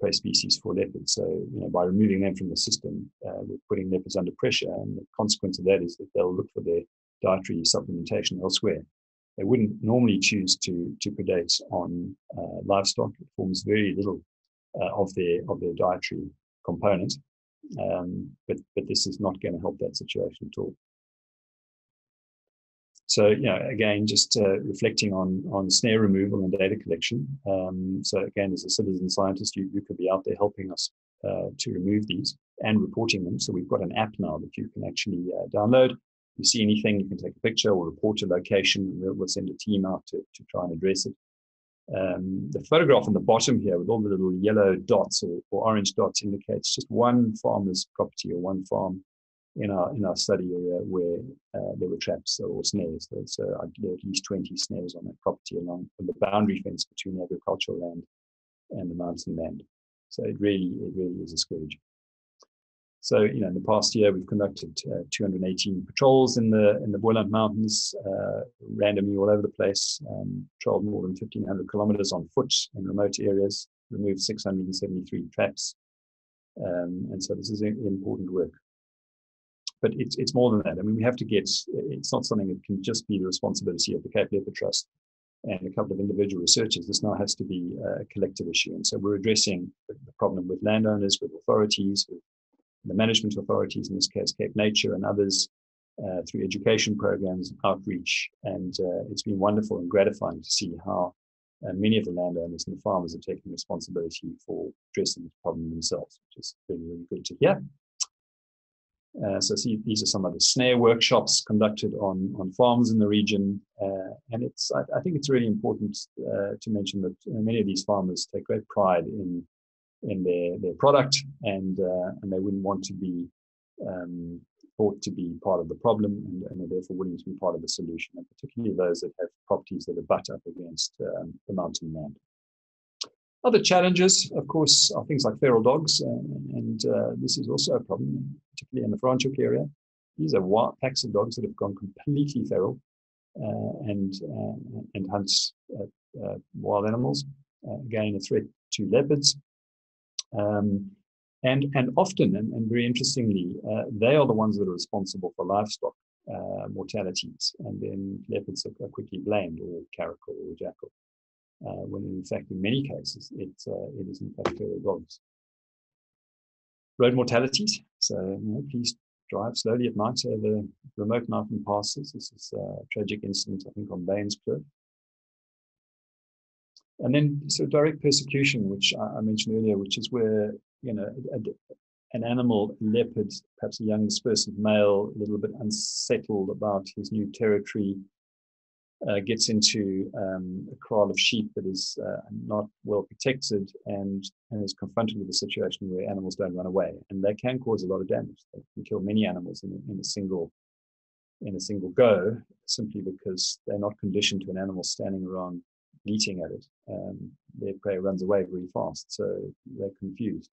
prey species for leopards. So, you know, by removing them from the system, uh, we're putting leopards under pressure. And the consequence of that is that they'll look for their dietary supplementation elsewhere. They wouldn't normally choose to, to predate on uh, livestock. It forms very little uh, of their of their dietary component. Um, but but this is not going to help that situation at all. So, you know, again, just uh, reflecting on on snare removal and data collection. Um, so, again, as a citizen scientist, you, you could be out there helping us uh, to remove these and reporting them. So, we've got an app now that you can actually uh, download. If you see anything, you can take a picture or report a location. We'll, we'll send a team out to, to try and address it. Um, the photograph on the bottom here with all the little yellow dots or, or orange dots indicates just one farmer's property or one farm in our in our study area where uh, there were traps or snares. So, so there are at least 20 snares on that property along the boundary fence between agricultural land and the mountain land. So it really it really is a scourge. So you know, in the past year, we've conducted uh, 218 patrols in the in the Boland Mountains, uh, randomly all over the place. Um, patrolled more than 1,500 kilometers on foot in remote areas. Removed 673 traps, um, and so this is important work but it's, it's more than that. I mean, we have to get, it's not something that can just be the responsibility of the Cape Leopard Trust. and a couple of individual researchers, this now has to be a collective issue. And so we're addressing the problem with landowners, with authorities, with the management authorities, in this case, Cape Nature and others, uh, through education programs, outreach. And uh, it's been wonderful and gratifying to see how uh, many of the landowners and the farmers are taking responsibility for addressing this problem themselves, which is really, really good to hear. Uh, so see, these are some of the SNARE workshops conducted on, on farms in the region. Uh, and it's, I, I, think it's really important uh, to mention that many of these farmers take great pride in, in their, their product and, uh, and they wouldn't want to be um, thought to be part of the problem and, and, are therefore willing to be part of the solution, and particularly those that have properties that are butt up against um, the mountain land. Other challenges, of course, are things like feral dogs, and, and uh, this is also a problem, particularly in the Franschhoek area. These are wild packs of dogs that have gone completely feral uh, and uh, and hunts uh, uh, wild animals. Uh, again, a threat to leopards. Um, and and often, and, and very interestingly, they are the ones that are responsible for livestock mortalities, and then leopards are, quickly blamed, or caracal or jackal uh, when in fact, in many cases, it, uh, it is in fact feral dogs. Road mortalities. So you know, please drive slowly at night So the remote mountain passes. This is a tragic incident, I think, on Bainskloof. And then so direct persecution, which I, mentioned earlier, which is where you know a, an animal, a leopard, perhaps a young dispersed male, a little bit unsettled about his new territory, uh, gets into um, a kraal of sheep that is uh, not well protected and, and is confronted with a situation where animals don't run away, and they can cause a lot of damage. They can kill many animals in, in a single in a single go, simply because they're not conditioned to an animal standing around bleating at it. Um, their prey runs away very fast, so they're confused.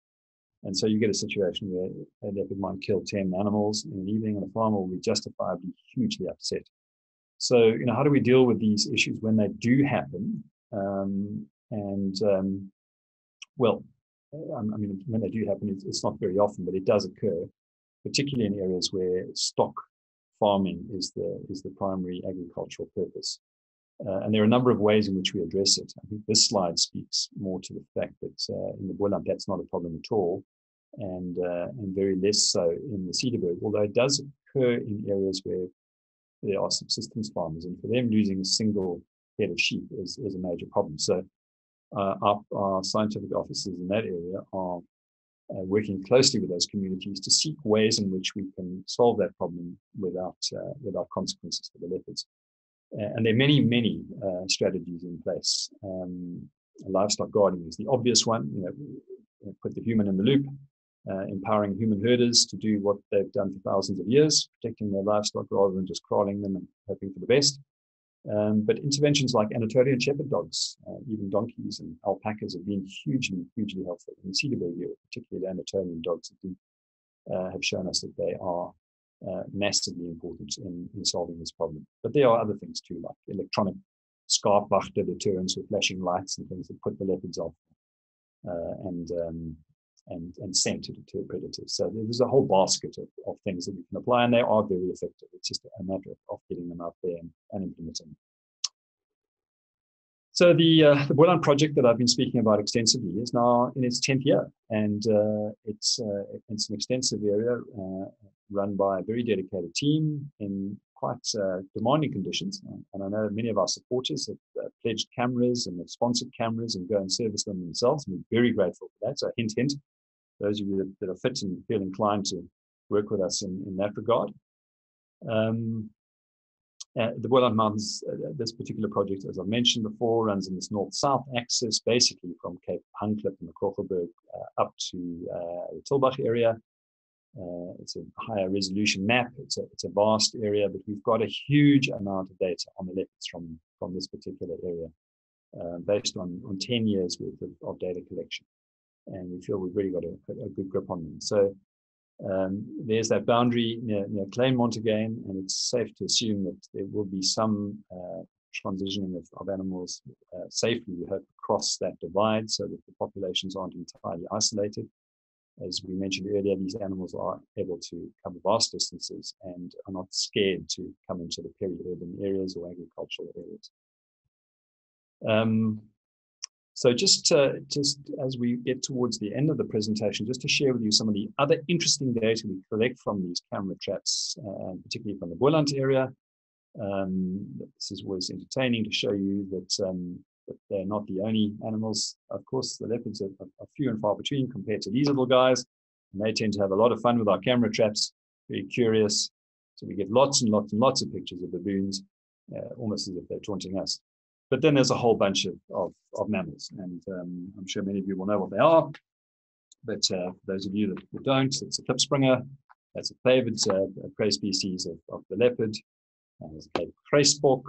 And so you get a situation where a leopard might kill 10 animals in an evening, and a farmer will be justifiably hugely upset so, you know, how do we deal with these issues when they do happen? Um, and um, well, I mean, when they do happen, it's, not very often, but it does occur, particularly in areas where stock farming is the is the primary agricultural purpose. Uh, and there are a number of ways in which we address it. I think this slide speaks more to the fact that uh, in the Boland that's not a problem at all, and uh, and very less so in the Cederberg, although it does occur in areas where there are subsistence farmers, and for them, losing a single head of sheep is, is a major problem. So, uh, our, our, scientific officers in that area are uh, working closely with those communities to seek ways in which we can solve that problem without uh, without consequences for the leopards. and there are many, many uh, strategies in place. Um, livestock guarding is the obvious one. You know, put the human in the loop, uh, empowering human herders to do what they've done for thousands of years, protecting their livestock rather than just kraaling them and hoping for the best. Um, but interventions like Anatolian shepherd dogs, uh, even donkeys and alpacas have been hugely, hugely helpful. In Cederberg, particularly the Anatolian dogs have, been, uh, have shown us that they are uh, massively important in, in solving this problem. But there are other things too, like electronic scarpwachter deterrents with flashing lights and things that put the leopards off. Uh, and um, and, and sent to, to predators. So there's a whole basket of, of things that we can apply, and they are very effective. It's just a matter of getting them out there and, and implementing them. So the uh, the Boland project that I've been speaking about extensively is now in its 10th year, and uh, it's uh, it's an extensive area uh, run by a very dedicated team in quite uh, demanding conditions. And I know many of our supporters have uh, pledged cameras and have sponsored cameras and go and service them themselves. And we're very grateful for that. So hint, hint, those of you that, are fit and feel inclined to work with us in, in that regard. Um, uh, the Boland Mountains, uh, this particular project, as I mentioned before, runs in this north-south axis, basically from Cape Hangklip and the Kogelberg uh, up to uh, the Tulbagh area, uh, it's a higher resolution map. It's a, it's a vast area, but we've got a huge amount of data on the leopards from, from this particular area uh, based on, on 10 years worth of, of, data collection. And we feel we've really got a, a good grip on them. So um, there's that boundary near, near Kleinmond again, and it's safe to assume that there will be some uh, transitioning of, of animals uh, safely, we hope, across that divide so that the populations aren't entirely isolated as we mentioned earlier, these animals are able to cover vast distances and are not scared to come into the peri-urban areas or agricultural areas. Um, so just uh, just as we get towards the end of the presentation, just to share with you some of the other interesting data we collect from these camera traps, uh, particularly from the Boland area. Um, this is always entertaining to show you that, um, that, they're not the only animals. Of course, the leopards are, are, few and far between compared to these little guys, and they tend to have a lot of fun with our camera traps, very curious. So we get lots and lots and lots of pictures of baboons, uh, almost as if they're taunting us. But then there's a whole bunch of, of, of mammals, and um, I'm sure many of you will know what they are. But uh, for those of you that, don't, it's a klipspringer. That's a favored uh, prey species of, of the leopard. Uh, there's a grysbok.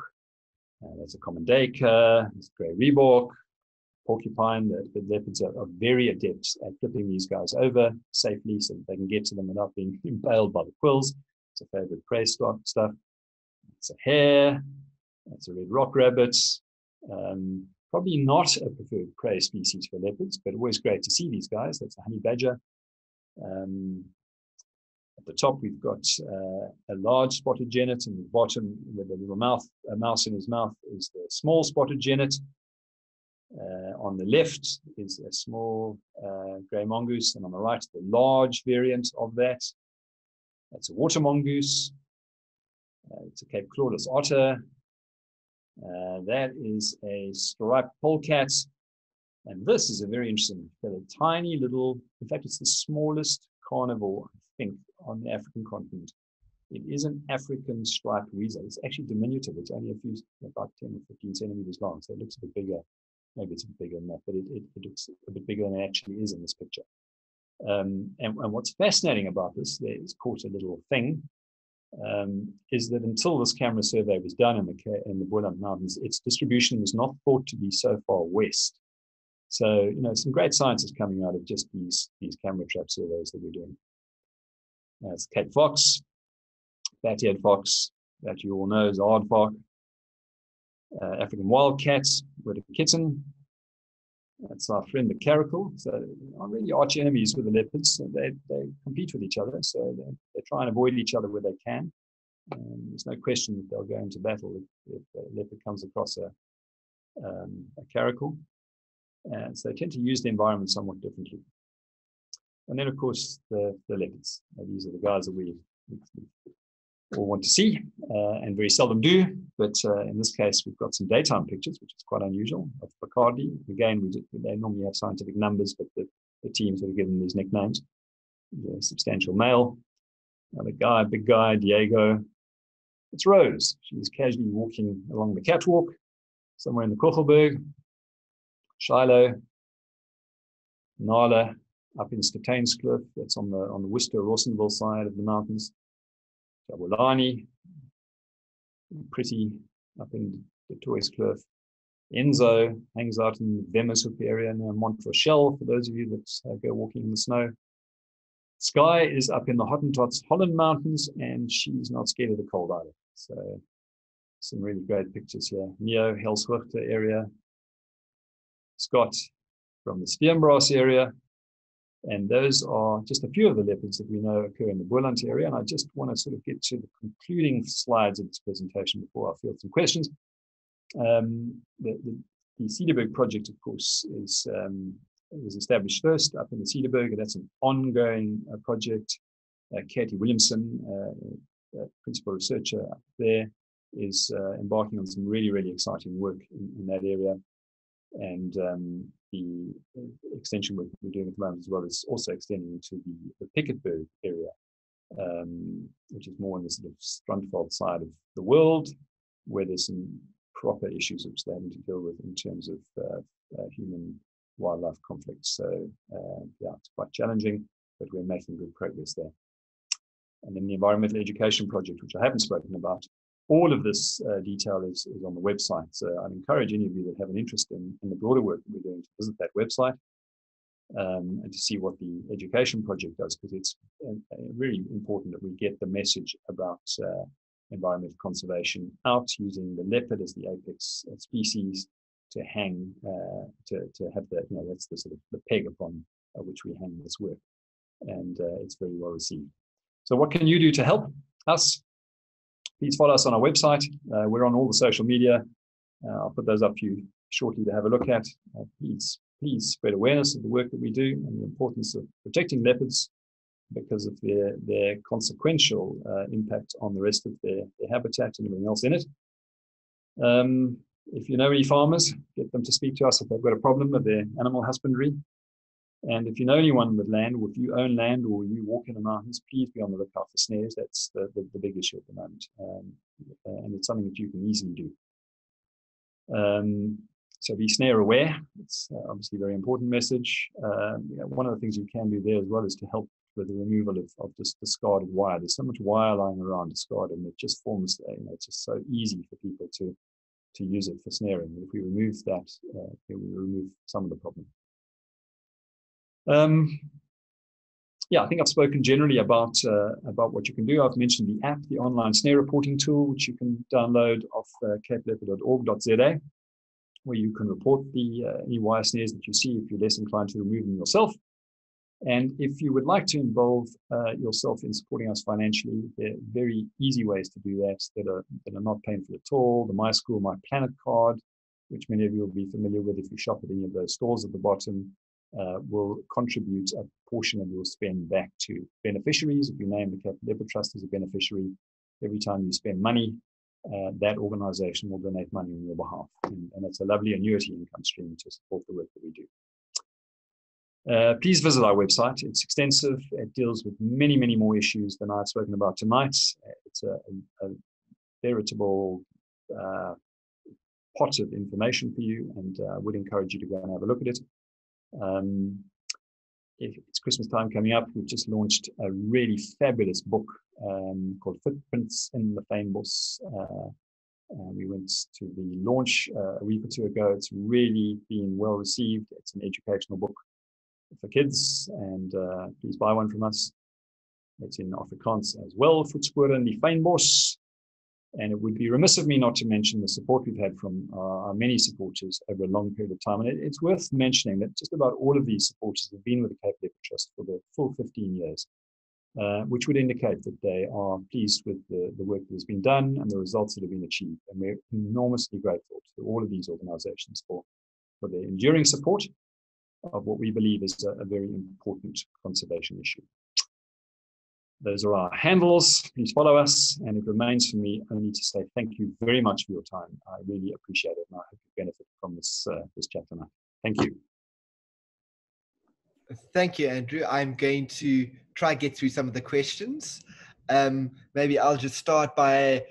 Uh, there's a common duiker. There's a grey rhebok, porcupine. The, the leopards are, are, very adept at flipping these guys over safely so that they can get to them without being impaled by the quills. It's a favorite prey stuff. It's a hare. That's a red rock rabbit. Um, probably not a preferred prey species for leopards, but always great to see these guys. That's a honey badger. Um, at the top, we've got uh, a large spotted genet, and the bottom, with a little mouth, a mouse in his mouth, is the small spotted genet. Uh, on the left is a small uh, grey mongoose, and on the right, the large variant of that. That's a water mongoose. Uh, it's a Cape Clawless otter. Uh, that is a striped polecat. And this is a very interesting, a tiny little, in fact, it's the smallest carnivore, I think, on the African continent. It is an African striped weasel. It's actually diminutive. It's only a few, about 10 or 15 centimeters long. So it looks a bit bigger. Maybe it's a bit bigger than that, but it, it, it looks a bit bigger than it actually is in this picture. Um, and, and, what's fascinating about this, there's caught a little thing um, is that until this camera survey was done in the in the Boland Mountains, its distribution was not thought to be so far west. So you know, some great science is coming out of just these these camera trap surveys that we're doing. That's Cape Fox, Bat-eared Fox, that you all know is Aardvark, uh, African wildcats with a kitten. That's our friend the caracal. So are really arch enemies with the leopards. So they, they compete with each other. So they, they try and avoid each other where they can. Um, there's no question that they'll go into battle if, if a leopard comes across a, um, a caracal. And so they tend to use the environment somewhat differently. And then, of course, the, the leopards. these are the guys that we, we, all want to see uh, and very seldom do. But uh, in this case, we've got some daytime pictures, which is quite unusual of Bacardi. Again, did, they normally have scientific numbers, but the, the teams have given these nicknames. The substantial male, another guy, big guy, Diego. It's Rose. She's casually walking along the catwalk somewhere in the Kogelberg, Shiloh, Nala, up in Stettynskloof, that's on the on the Worcester Rawsonville side of the mountains. Jabulani, pretty up in the Toyscliff. Enzo hangs out in the Wemmershoek area near Mont Rochelle, for those of you that uh, go walking in the snow. Sky is up in the Hottentots Holland Mountains, and she's not scared of the cold either. So some really great pictures here. Neo, Helshoogte area. Scott from the Steenbras area. And those are just a few of the leopards that we know occur in the Boland area. And I just want to sort of get to the concluding slides of this presentation before I field some questions. Um, the, the, the, Cederberg project, of course, is um, was established first up in the Cederberg, and that's an ongoing uh, project. Uh, Katie Williamson, uh, principal researcher up there, is uh, embarking on some really, really exciting work in, in that area. And um, the extension we're doing at the moment as well is also extending into the, the Piketberg area, um, which is more on the sort of Strandveld side of the world, where there's some proper issues which they're having to deal with in terms of uh, uh, human wildlife conflicts. So uh, yeah, it's quite challenging, but we're making good progress there. And then the environmental education project, which I haven't spoken about, all of this uh, detail is, is on the website. So I'd encourage any of you that have an interest in, in the broader work that we're doing to visit that website um, and to see what the education project does, because it's uh, really important that we get the message about uh, environmental conservation out using the leopard as the apex species to hang, uh, to, to have the, you know, that's the sort of the peg upon uh, which we hang this work. And uh, it's very well received. So what can you do to help us? Please follow us on our website. Uh, we're on all the social media. Uh, I'll put those up for you, shortly to have a look at. Uh, please, please spread awareness of the work that we do and the importance of protecting leopards because of their, their consequential uh, impact on the rest of their, their habitat and everything else in it. Um, if you know any farmers, get them to speak to us if they've got a problem with their animal husbandry. And if you know anyone with land, or if you own land, or you walk in the mountains, please be on the lookout for snares. That's the, the, the big issue at the moment. Um, and it's something that you can easily do. Um, so be snare aware. It's uh, obviously a very important message. Um, one of the things you can do there as well is to help with the removal of, of just discarded wire. There's so much wire lying around discarded, and it just forms, you know, it's just so easy for people to to use it for snaring. If we remove that, uh, we remove some of the problem. Um, yeah, I think I've spoken generally about uh, about what you can do. I've mentioned the app, the online snare reporting tool, which you can download off uh, capeleopard.org.za, where you can report the uh, any wire snares that you see if you're less inclined to remove them yourself. And if you would like to involve uh, yourself in supporting us financially, there are very easy ways to do that that are, that are not painful at all. The My School, My Planet card, which many of you will be familiar with if you shop at any of those stores at the bottom, uh, will contribute a portion of your spend back to beneficiaries. If you name the Cape Leopard Trust as a beneficiary, every time you spend money, uh, that organization will donate money on your behalf. And, and it's a lovely annuity income stream to support the work that we do. Uh, please visit our website. It's extensive. It deals with many, many more issues than I've spoken about tonight. It's a, a, a veritable uh, pot of information for you, and I uh, would encourage you to go and have a look at it. Um, if it's Christmas time coming up, we've just launched a really fabulous book um, called Footprints in the Fynbos. Uh, we went to the launch uh, a week or two ago. It's really been well received. It's an educational book for kids, and uh, please buy one from us. It's in Afrikaans as well, Voetspore in die Fynbos. And it would be remiss of me not to mention the support we've had from uh, our many supporters over a long period of time. And it, it's worth mentioning that just about all of these supporters have been with the Cape Leopard Trust for the full 15 years, uh, which would indicate that they are pleased with the, the work that has been done and the results that have been achieved. And we're enormously grateful to all of these organizations for, for their enduring support of what we believe is a, a very important conservation issue. Those are our handles. Please follow us. And it remains for me only to say thank you very much for your time. I really appreciate it. And I hope you benefit from this, uh, this chat tonight. Thank you. Thank you, Andrew. I'm going to try to get through some of the questions. Um, maybe I'll just start by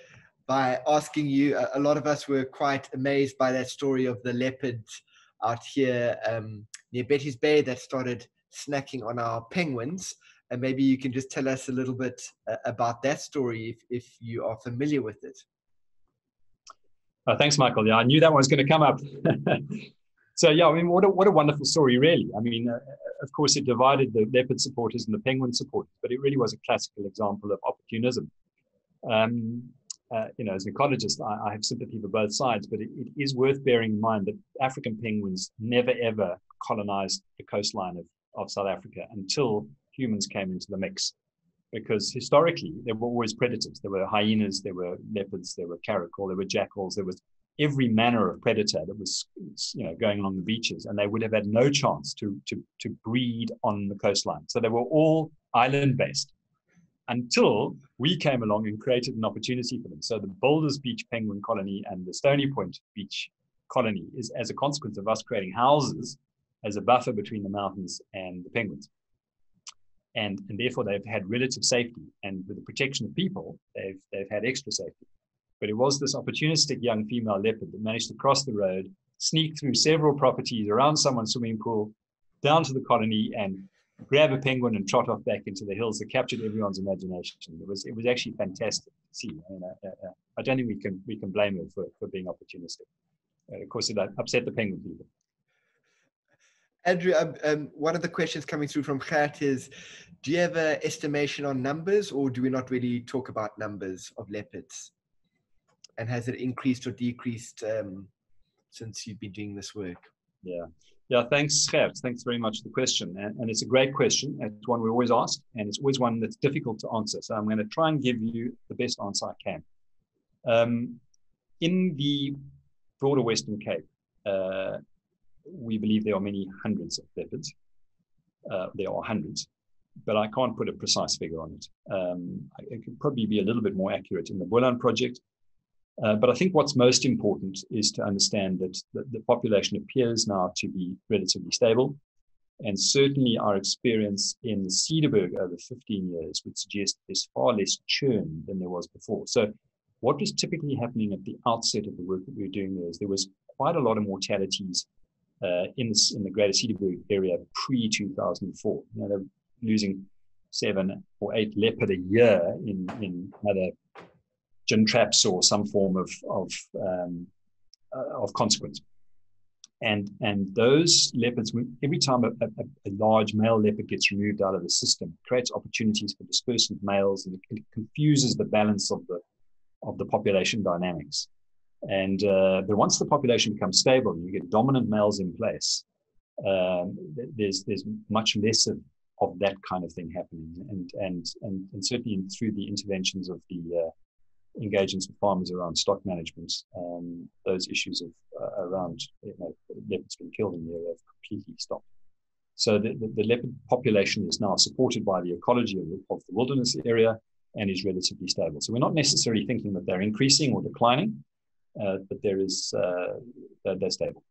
by asking you. A, a lot of us were quite amazed by that story of the leopard out here um, near Betty's Bay that started snacking on our penguins. And maybe you can just tell us a little bit uh, about that story if, if you are familiar with it. Uh, thanks, Michael. Yeah, I knew that one was going to come up. so, yeah, I mean, what a, what a wonderful story, really. I mean, uh, of course, it divided the leopard supporters and the penguin supporters, but it really was a classical example of opportunism. Um, uh, you know, as an ecologist, I, I, have sympathy for both sides, but it, it is worth bearing in mind that African penguins never ever colonized the coastline of, of South Africa until humans came into the mix. Because historically, there were always predators. There were hyenas, there were leopards, there were caracal, there were jackals, there was every manner of predator that was you know going along the beaches and they would have had no chance to to to breed on the coastline so they were all island based until we came along and created an opportunity for them. So the Boulders Beach Penguin Colony and the Stony Point Beach Colony is as a consequence of us creating houses as a buffer between the mountains and the penguins. And, and therefore they've had relative safety. And with the protection of people, they've, they've had extra safety. But it was this opportunistic young female leopard that managed to cross the road, sneak through several properties around someone's swimming pool, down to the colony and grab a penguin and trot off back into the hills that captured everyone's imagination. It was it was actually fantastic to see. I, mean, uh, uh, I don't think we can we can blame her for, for being opportunistic. Uh, of course, it upset the penguin people. Andrew, um, um, one of the questions coming through from Gert is, do you have an estimation on numbers or do we not really talk about numbers of leopards? And has it increased or decreased um, since you've been doing this work? Yeah. Yeah, thanks, Gert. Thanks very much for the question. And, and, it's a great question. It's one we always ask, and it's always one that's difficult to answer. So I'm going to try and give you the best answer I can. Um, in the broader Western Cape, uh, we believe there are many hundreds of leopards. Uh, there are hundreds, but I can't put a precise figure on it. Um, it could probably be a little bit more accurate in the Boland project. Uh, but I think what's most important is to understand that the, the, population appears now to be relatively stable. And certainly our experience in Cederberg over 15 years would suggest there's far less churn than there was before. So what was typically happening at the outset of the work that we were doing there is there was quite a lot of mortalities uh, in, this, in the greater Cederberg area pre-2004. You know, they're losing seven or eight leopard a year in, in either gin traps or some form of, of, um, uh, of consequence. And, and those leopards, every time a, a, a, large male leopard gets removed out of the system, creates opportunities for dispersant males and it confuses the balance of the, of the population dynamics. And uh, but once the population becomes stable, you get dominant males in place. Um, there's there's much less of, of that kind of thing happening, and and and, and certainly through the interventions of the uh, engagements with farmers around stock management, um, those issues of uh, around you know, leopards being killed in the area have completely stopped. So the, the, the, leopard population is now supported by the ecology of the, of the wilderness area and is relatively stable. So we're not necessarily thinking that they're increasing or declining, but there is uh, they're, they're stable.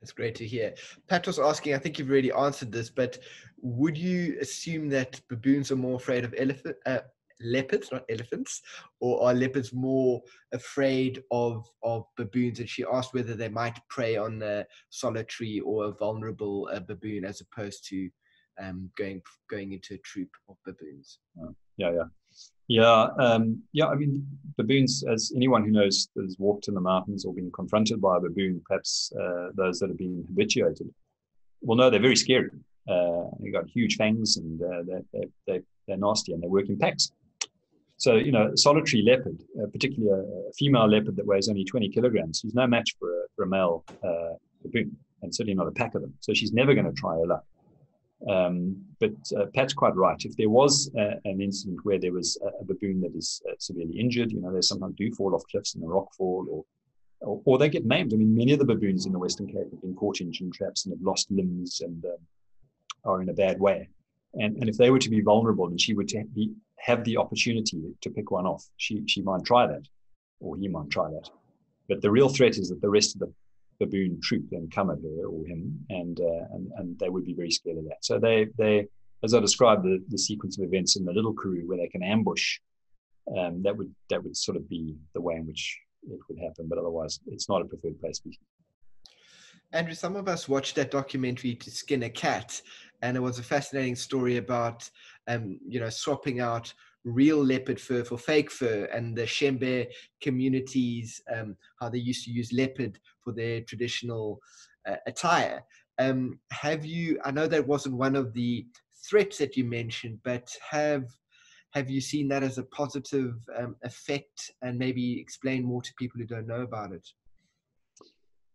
That's great to hear. Pat was asking, I think you've already answered this, but would you assume that baboons are more afraid of elephant, uh, leopards, not elephants, or are leopards more afraid of of baboons? And she asked whether they might prey on a solitary or a vulnerable uh, baboon as opposed to um, going going into a troop of baboons. Yeah, yeah, yeah, um, yeah. I mean, baboons, as anyone who knows has walked in the mountains or been confronted by a baboon, perhaps uh, those that have been habituated, will know they're very scary. Uh, they've got huge fangs and uh, they're, they're, they're, nasty and they work in packs. So, you know, solitary leopard, uh, particularly a, a, female leopard that weighs only 20 kilograms, she's no match for a, for a male uh, baboon, and certainly not a pack of them. So she's never going to try her luck. Um, but uh, Pat's quite right. If there was a, an incident where there was a, a baboon that is uh, severely injured, you know, they sometimes do fall off cliffs in the rock fall or, or, or, they get maimed. I mean, many of the baboons in the Western Cape have been caught in gin traps and have lost limbs and um, are in a bad way. And, and if they were to be vulnerable and she would be, have the opportunity to pick one off, she, she might try that, or he might try that. But the real threat is that the rest of the baboon troop then come at her or him, and, uh, and, and they would be very scared of that. So they, they as I described the, the sequence of events in the little Karoo where they can ambush, um, that would that would sort of be the way in which it would happen. But otherwise, it's not a preferred prey species. Andrew, some of us watched that documentary to skin a cat, and it was a fascinating story about, um, you know, swapping out real leopard fur for fake fur, and the Shembe communities, um, how they used to use leopard for their traditional uh, attire. Um, have you? I know that wasn't one of the threats that you mentioned, but have have you seen that as a positive um, effect, and maybe explain more to people who don't know about it?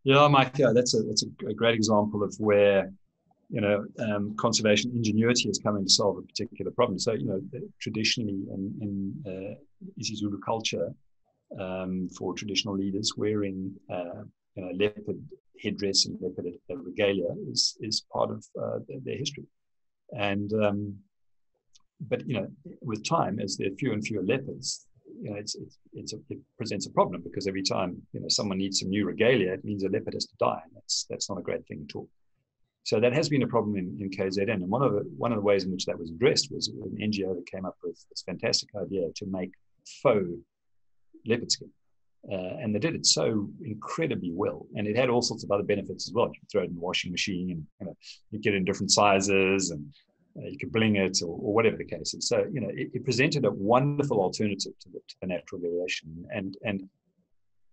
Yeah, Mike, yeah, that's a that's a, great example of where you know um, conservation ingenuity is coming to solve a particular problem. So you know traditionally in, in uh, isiZulu culture, um, for traditional leaders, wearing uh, you know, leopard headdress and leopard regalia is is part of uh, their, their, history. And um, but you know, with time, as there are fewer and fewer leopards, you know, it's, it's, it's a, it presents a problem because every time you know someone needs some new regalia, it means a leopard has to die, and that's that's not a great thing at all. So that has been a problem in, in KZN, and one of the one of the ways in which that was addressed was an NGO that came up with this fantastic idea to make faux leopard skin. Uh, and they did it so incredibly well. And it had all sorts of other benefits as well. You could throw it in the washing machine and you, know, you get it in different sizes and uh, you could bling it or, or, whatever the case is. So, you know, it, it presented a wonderful alternative to the, to the, natural variation. And, and,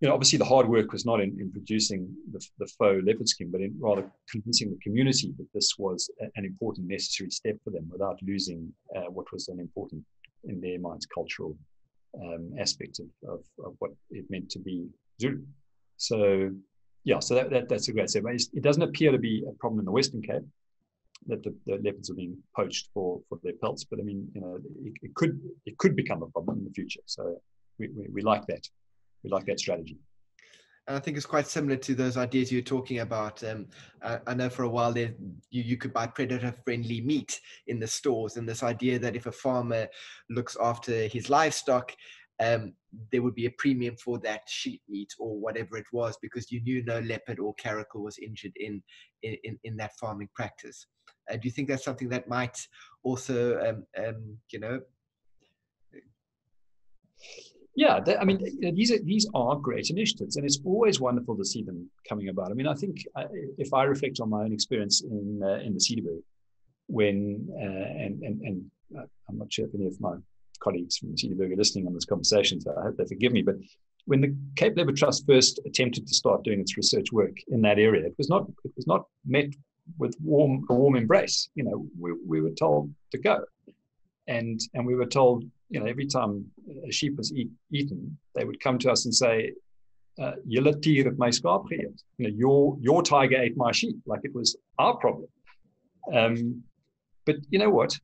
you know, obviously the hard work was not in, in producing the, the, faux leopard skin, but in rather convincing the community that this was a, an important, necessary step for them without losing uh, what was an important, in their minds, cultural um, aspect of, of, of, what it meant to be Zulu. So, yeah, so that, that that's a great step. It doesn't appear to be a problem in the Western Cape that the, the, leopards are being poached for, for their pelts. But I mean, you know, it, it, could it could become a problem in the future. So we, we, we like that. We like that strategy. And I think it's quite similar to those ideas you're talking about. Um, I, I, know for a while there, you, you could buy predator-friendly meat in the stores, and this idea that if a farmer looks after his livestock, um, there would be a premium for that sheep meat or whatever it was because you knew no leopard or caracal was injured in in, in that farming practice. Uh, do you think that's something that might also, um, um, you know? Yeah, I mean, these are these are great initiatives, and it's always wonderful to see them coming about. I mean, I think I, if I reflect on my own experience in uh, in the Cederberg, when uh, and and and uh, I'm not sure if any of my colleagues from Cederberg are listening on this conversation, so I hope they forgive me. But when the Cape Leopard Trust first attempted to start doing its research work in that area, it was not it was not met with warm a warm embrace. You know, we, we were told to go, and and we were told, you know, every time a sheep was eat, eaten, they would come to us and say, uh, "Julle tier het my skaap geëet." You know, your your tiger ate my sheep, like it was our problem. Um, but you know what?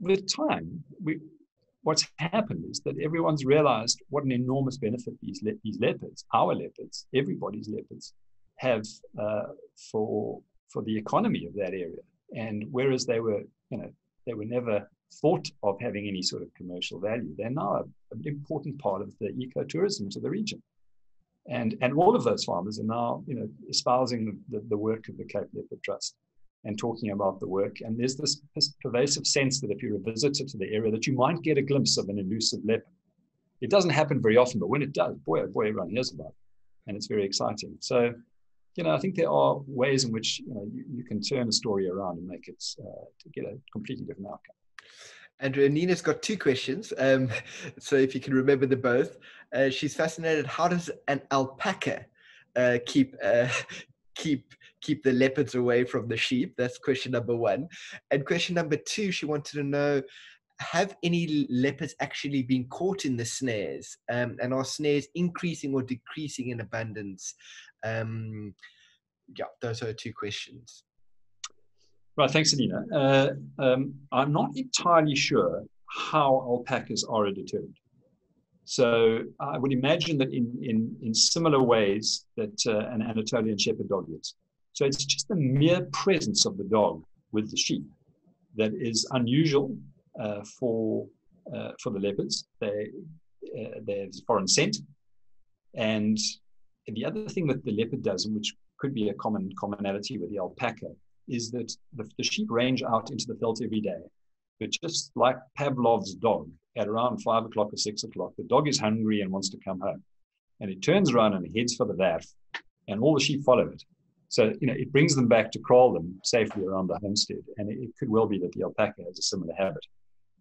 With time, we what's happened is that everyone's realized what an enormous benefit these le- these leopards, our leopards, everybody's leopards, have uh, for for the economy of that area. And whereas they were, you know, they were never thought of having any sort of commercial value, they're now an important part of the ecotourism to the region. And, and all of those farmers are now, you know, espousing the, the work of the Cape Leopard Trust and talking about the work. And there's this, this pervasive sense that if you're a visitor to the area, that you might get a glimpse of an elusive leopard. It doesn't happen very often, but when it does, boy, oh boy, everyone hears about it. And it's very exciting. So you know, I think there are ways in which you, know, you, you can turn a story around and make it uh, to get a completely different outcome. Anina's got two questions. Um, so if you can remember them both, uh, she's fascinated. How does an alpaca uh, keep uh, keep keep the leopards away from the sheep? That's question number one. And question number two, she wanted to know have any leopards actually been caught in the snares? Um, and are snares increasing or decreasing in abundance? Um, yeah, those are two questions. Right, thanks, Anina. Uh, um, I'm not entirely sure how alpacas are a deterrent. So I would imagine that in, in, in similar ways that uh, an Anatolian shepherd dog is. So it's just the mere presence of the dog with the sheep that is unusual uh, for, uh, for the leopards. They, uh, there's foreign scent. And and the other thing that the leopard does, which could be a common commonality with the alpaca, is that the, the sheep range out into the veld every day. But just like Pavlov's dog, at around five o'clock or six o'clock, the dog is hungry and wants to come home. And it turns around and heads for the werf, and all the sheep follow it. So, you know, it brings them back to kraal them safely around the homestead. And it, it could well be that the alpaca has a similar habit.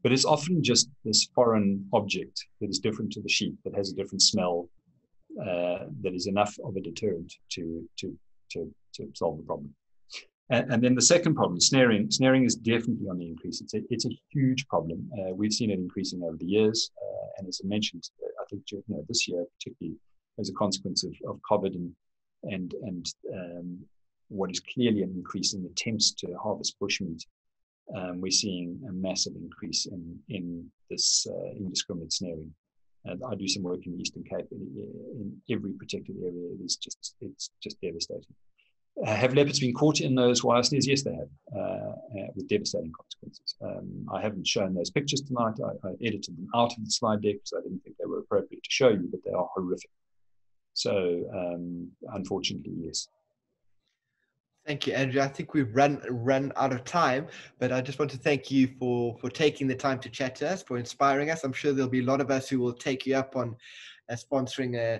But it's often just this foreign object that is different to the sheep, that has a different smell, uh, that is enough of a deterrent to to to, to solve the problem. And, and, then the second problem, snaring. Snaring is definitely on the increase. It's a, it's a huge problem. Uh, we've seen it increasing over the years. Uh, and as I mentioned, I think you know, this year, particularly as a consequence of, of COVID and, and, and um, what is clearly an increase in attempts to harvest bushmeat, um, we're seeing a massive increase in, in this uh, indiscriminate snaring. And I do some work in the Eastern Cape. In, in every protected area, it is just it's just devastating. Uh, have leopards been caught in those wire snares? Yes, they have, uh, uh, with devastating consequences. Um, I haven't shown those pictures tonight. I, I, edited them out of the slide deck because I didn't think they were appropriate to show you, but they are horrific. So, um, unfortunately, yes. Thank you, Andrew. I think we've run run out of time, but I just want to thank you for for taking the time to chat to us, for inspiring us. I'm sure there'll be a lot of us who will take you up on uh, sponsoring a,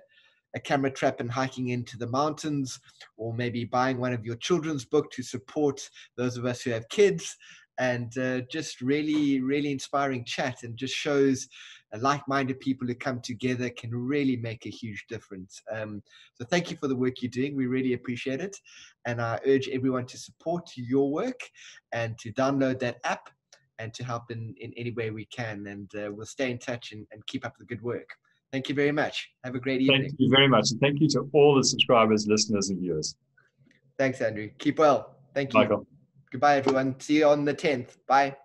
a camera trap and hiking into the mountains, or maybe buying one of your children's book to support those of us who have kids. And uh, just really, really inspiring chat, and just shows like-minded people who come together can really make a huge difference. Um, so thank you for the work you're doing. We really appreciate it. And I urge everyone to support your work and to download that app and to help in, in any way we can. And uh, we'll stay in touch and, and keep up the good work. Thank you very much. Have a great evening. Thank you very much. And thank you to all the subscribers, listeners, and viewers. Thanks, Andrew. Keep well. Thank you. Michael. Goodbye, everyone. See you on the 10th. Bye.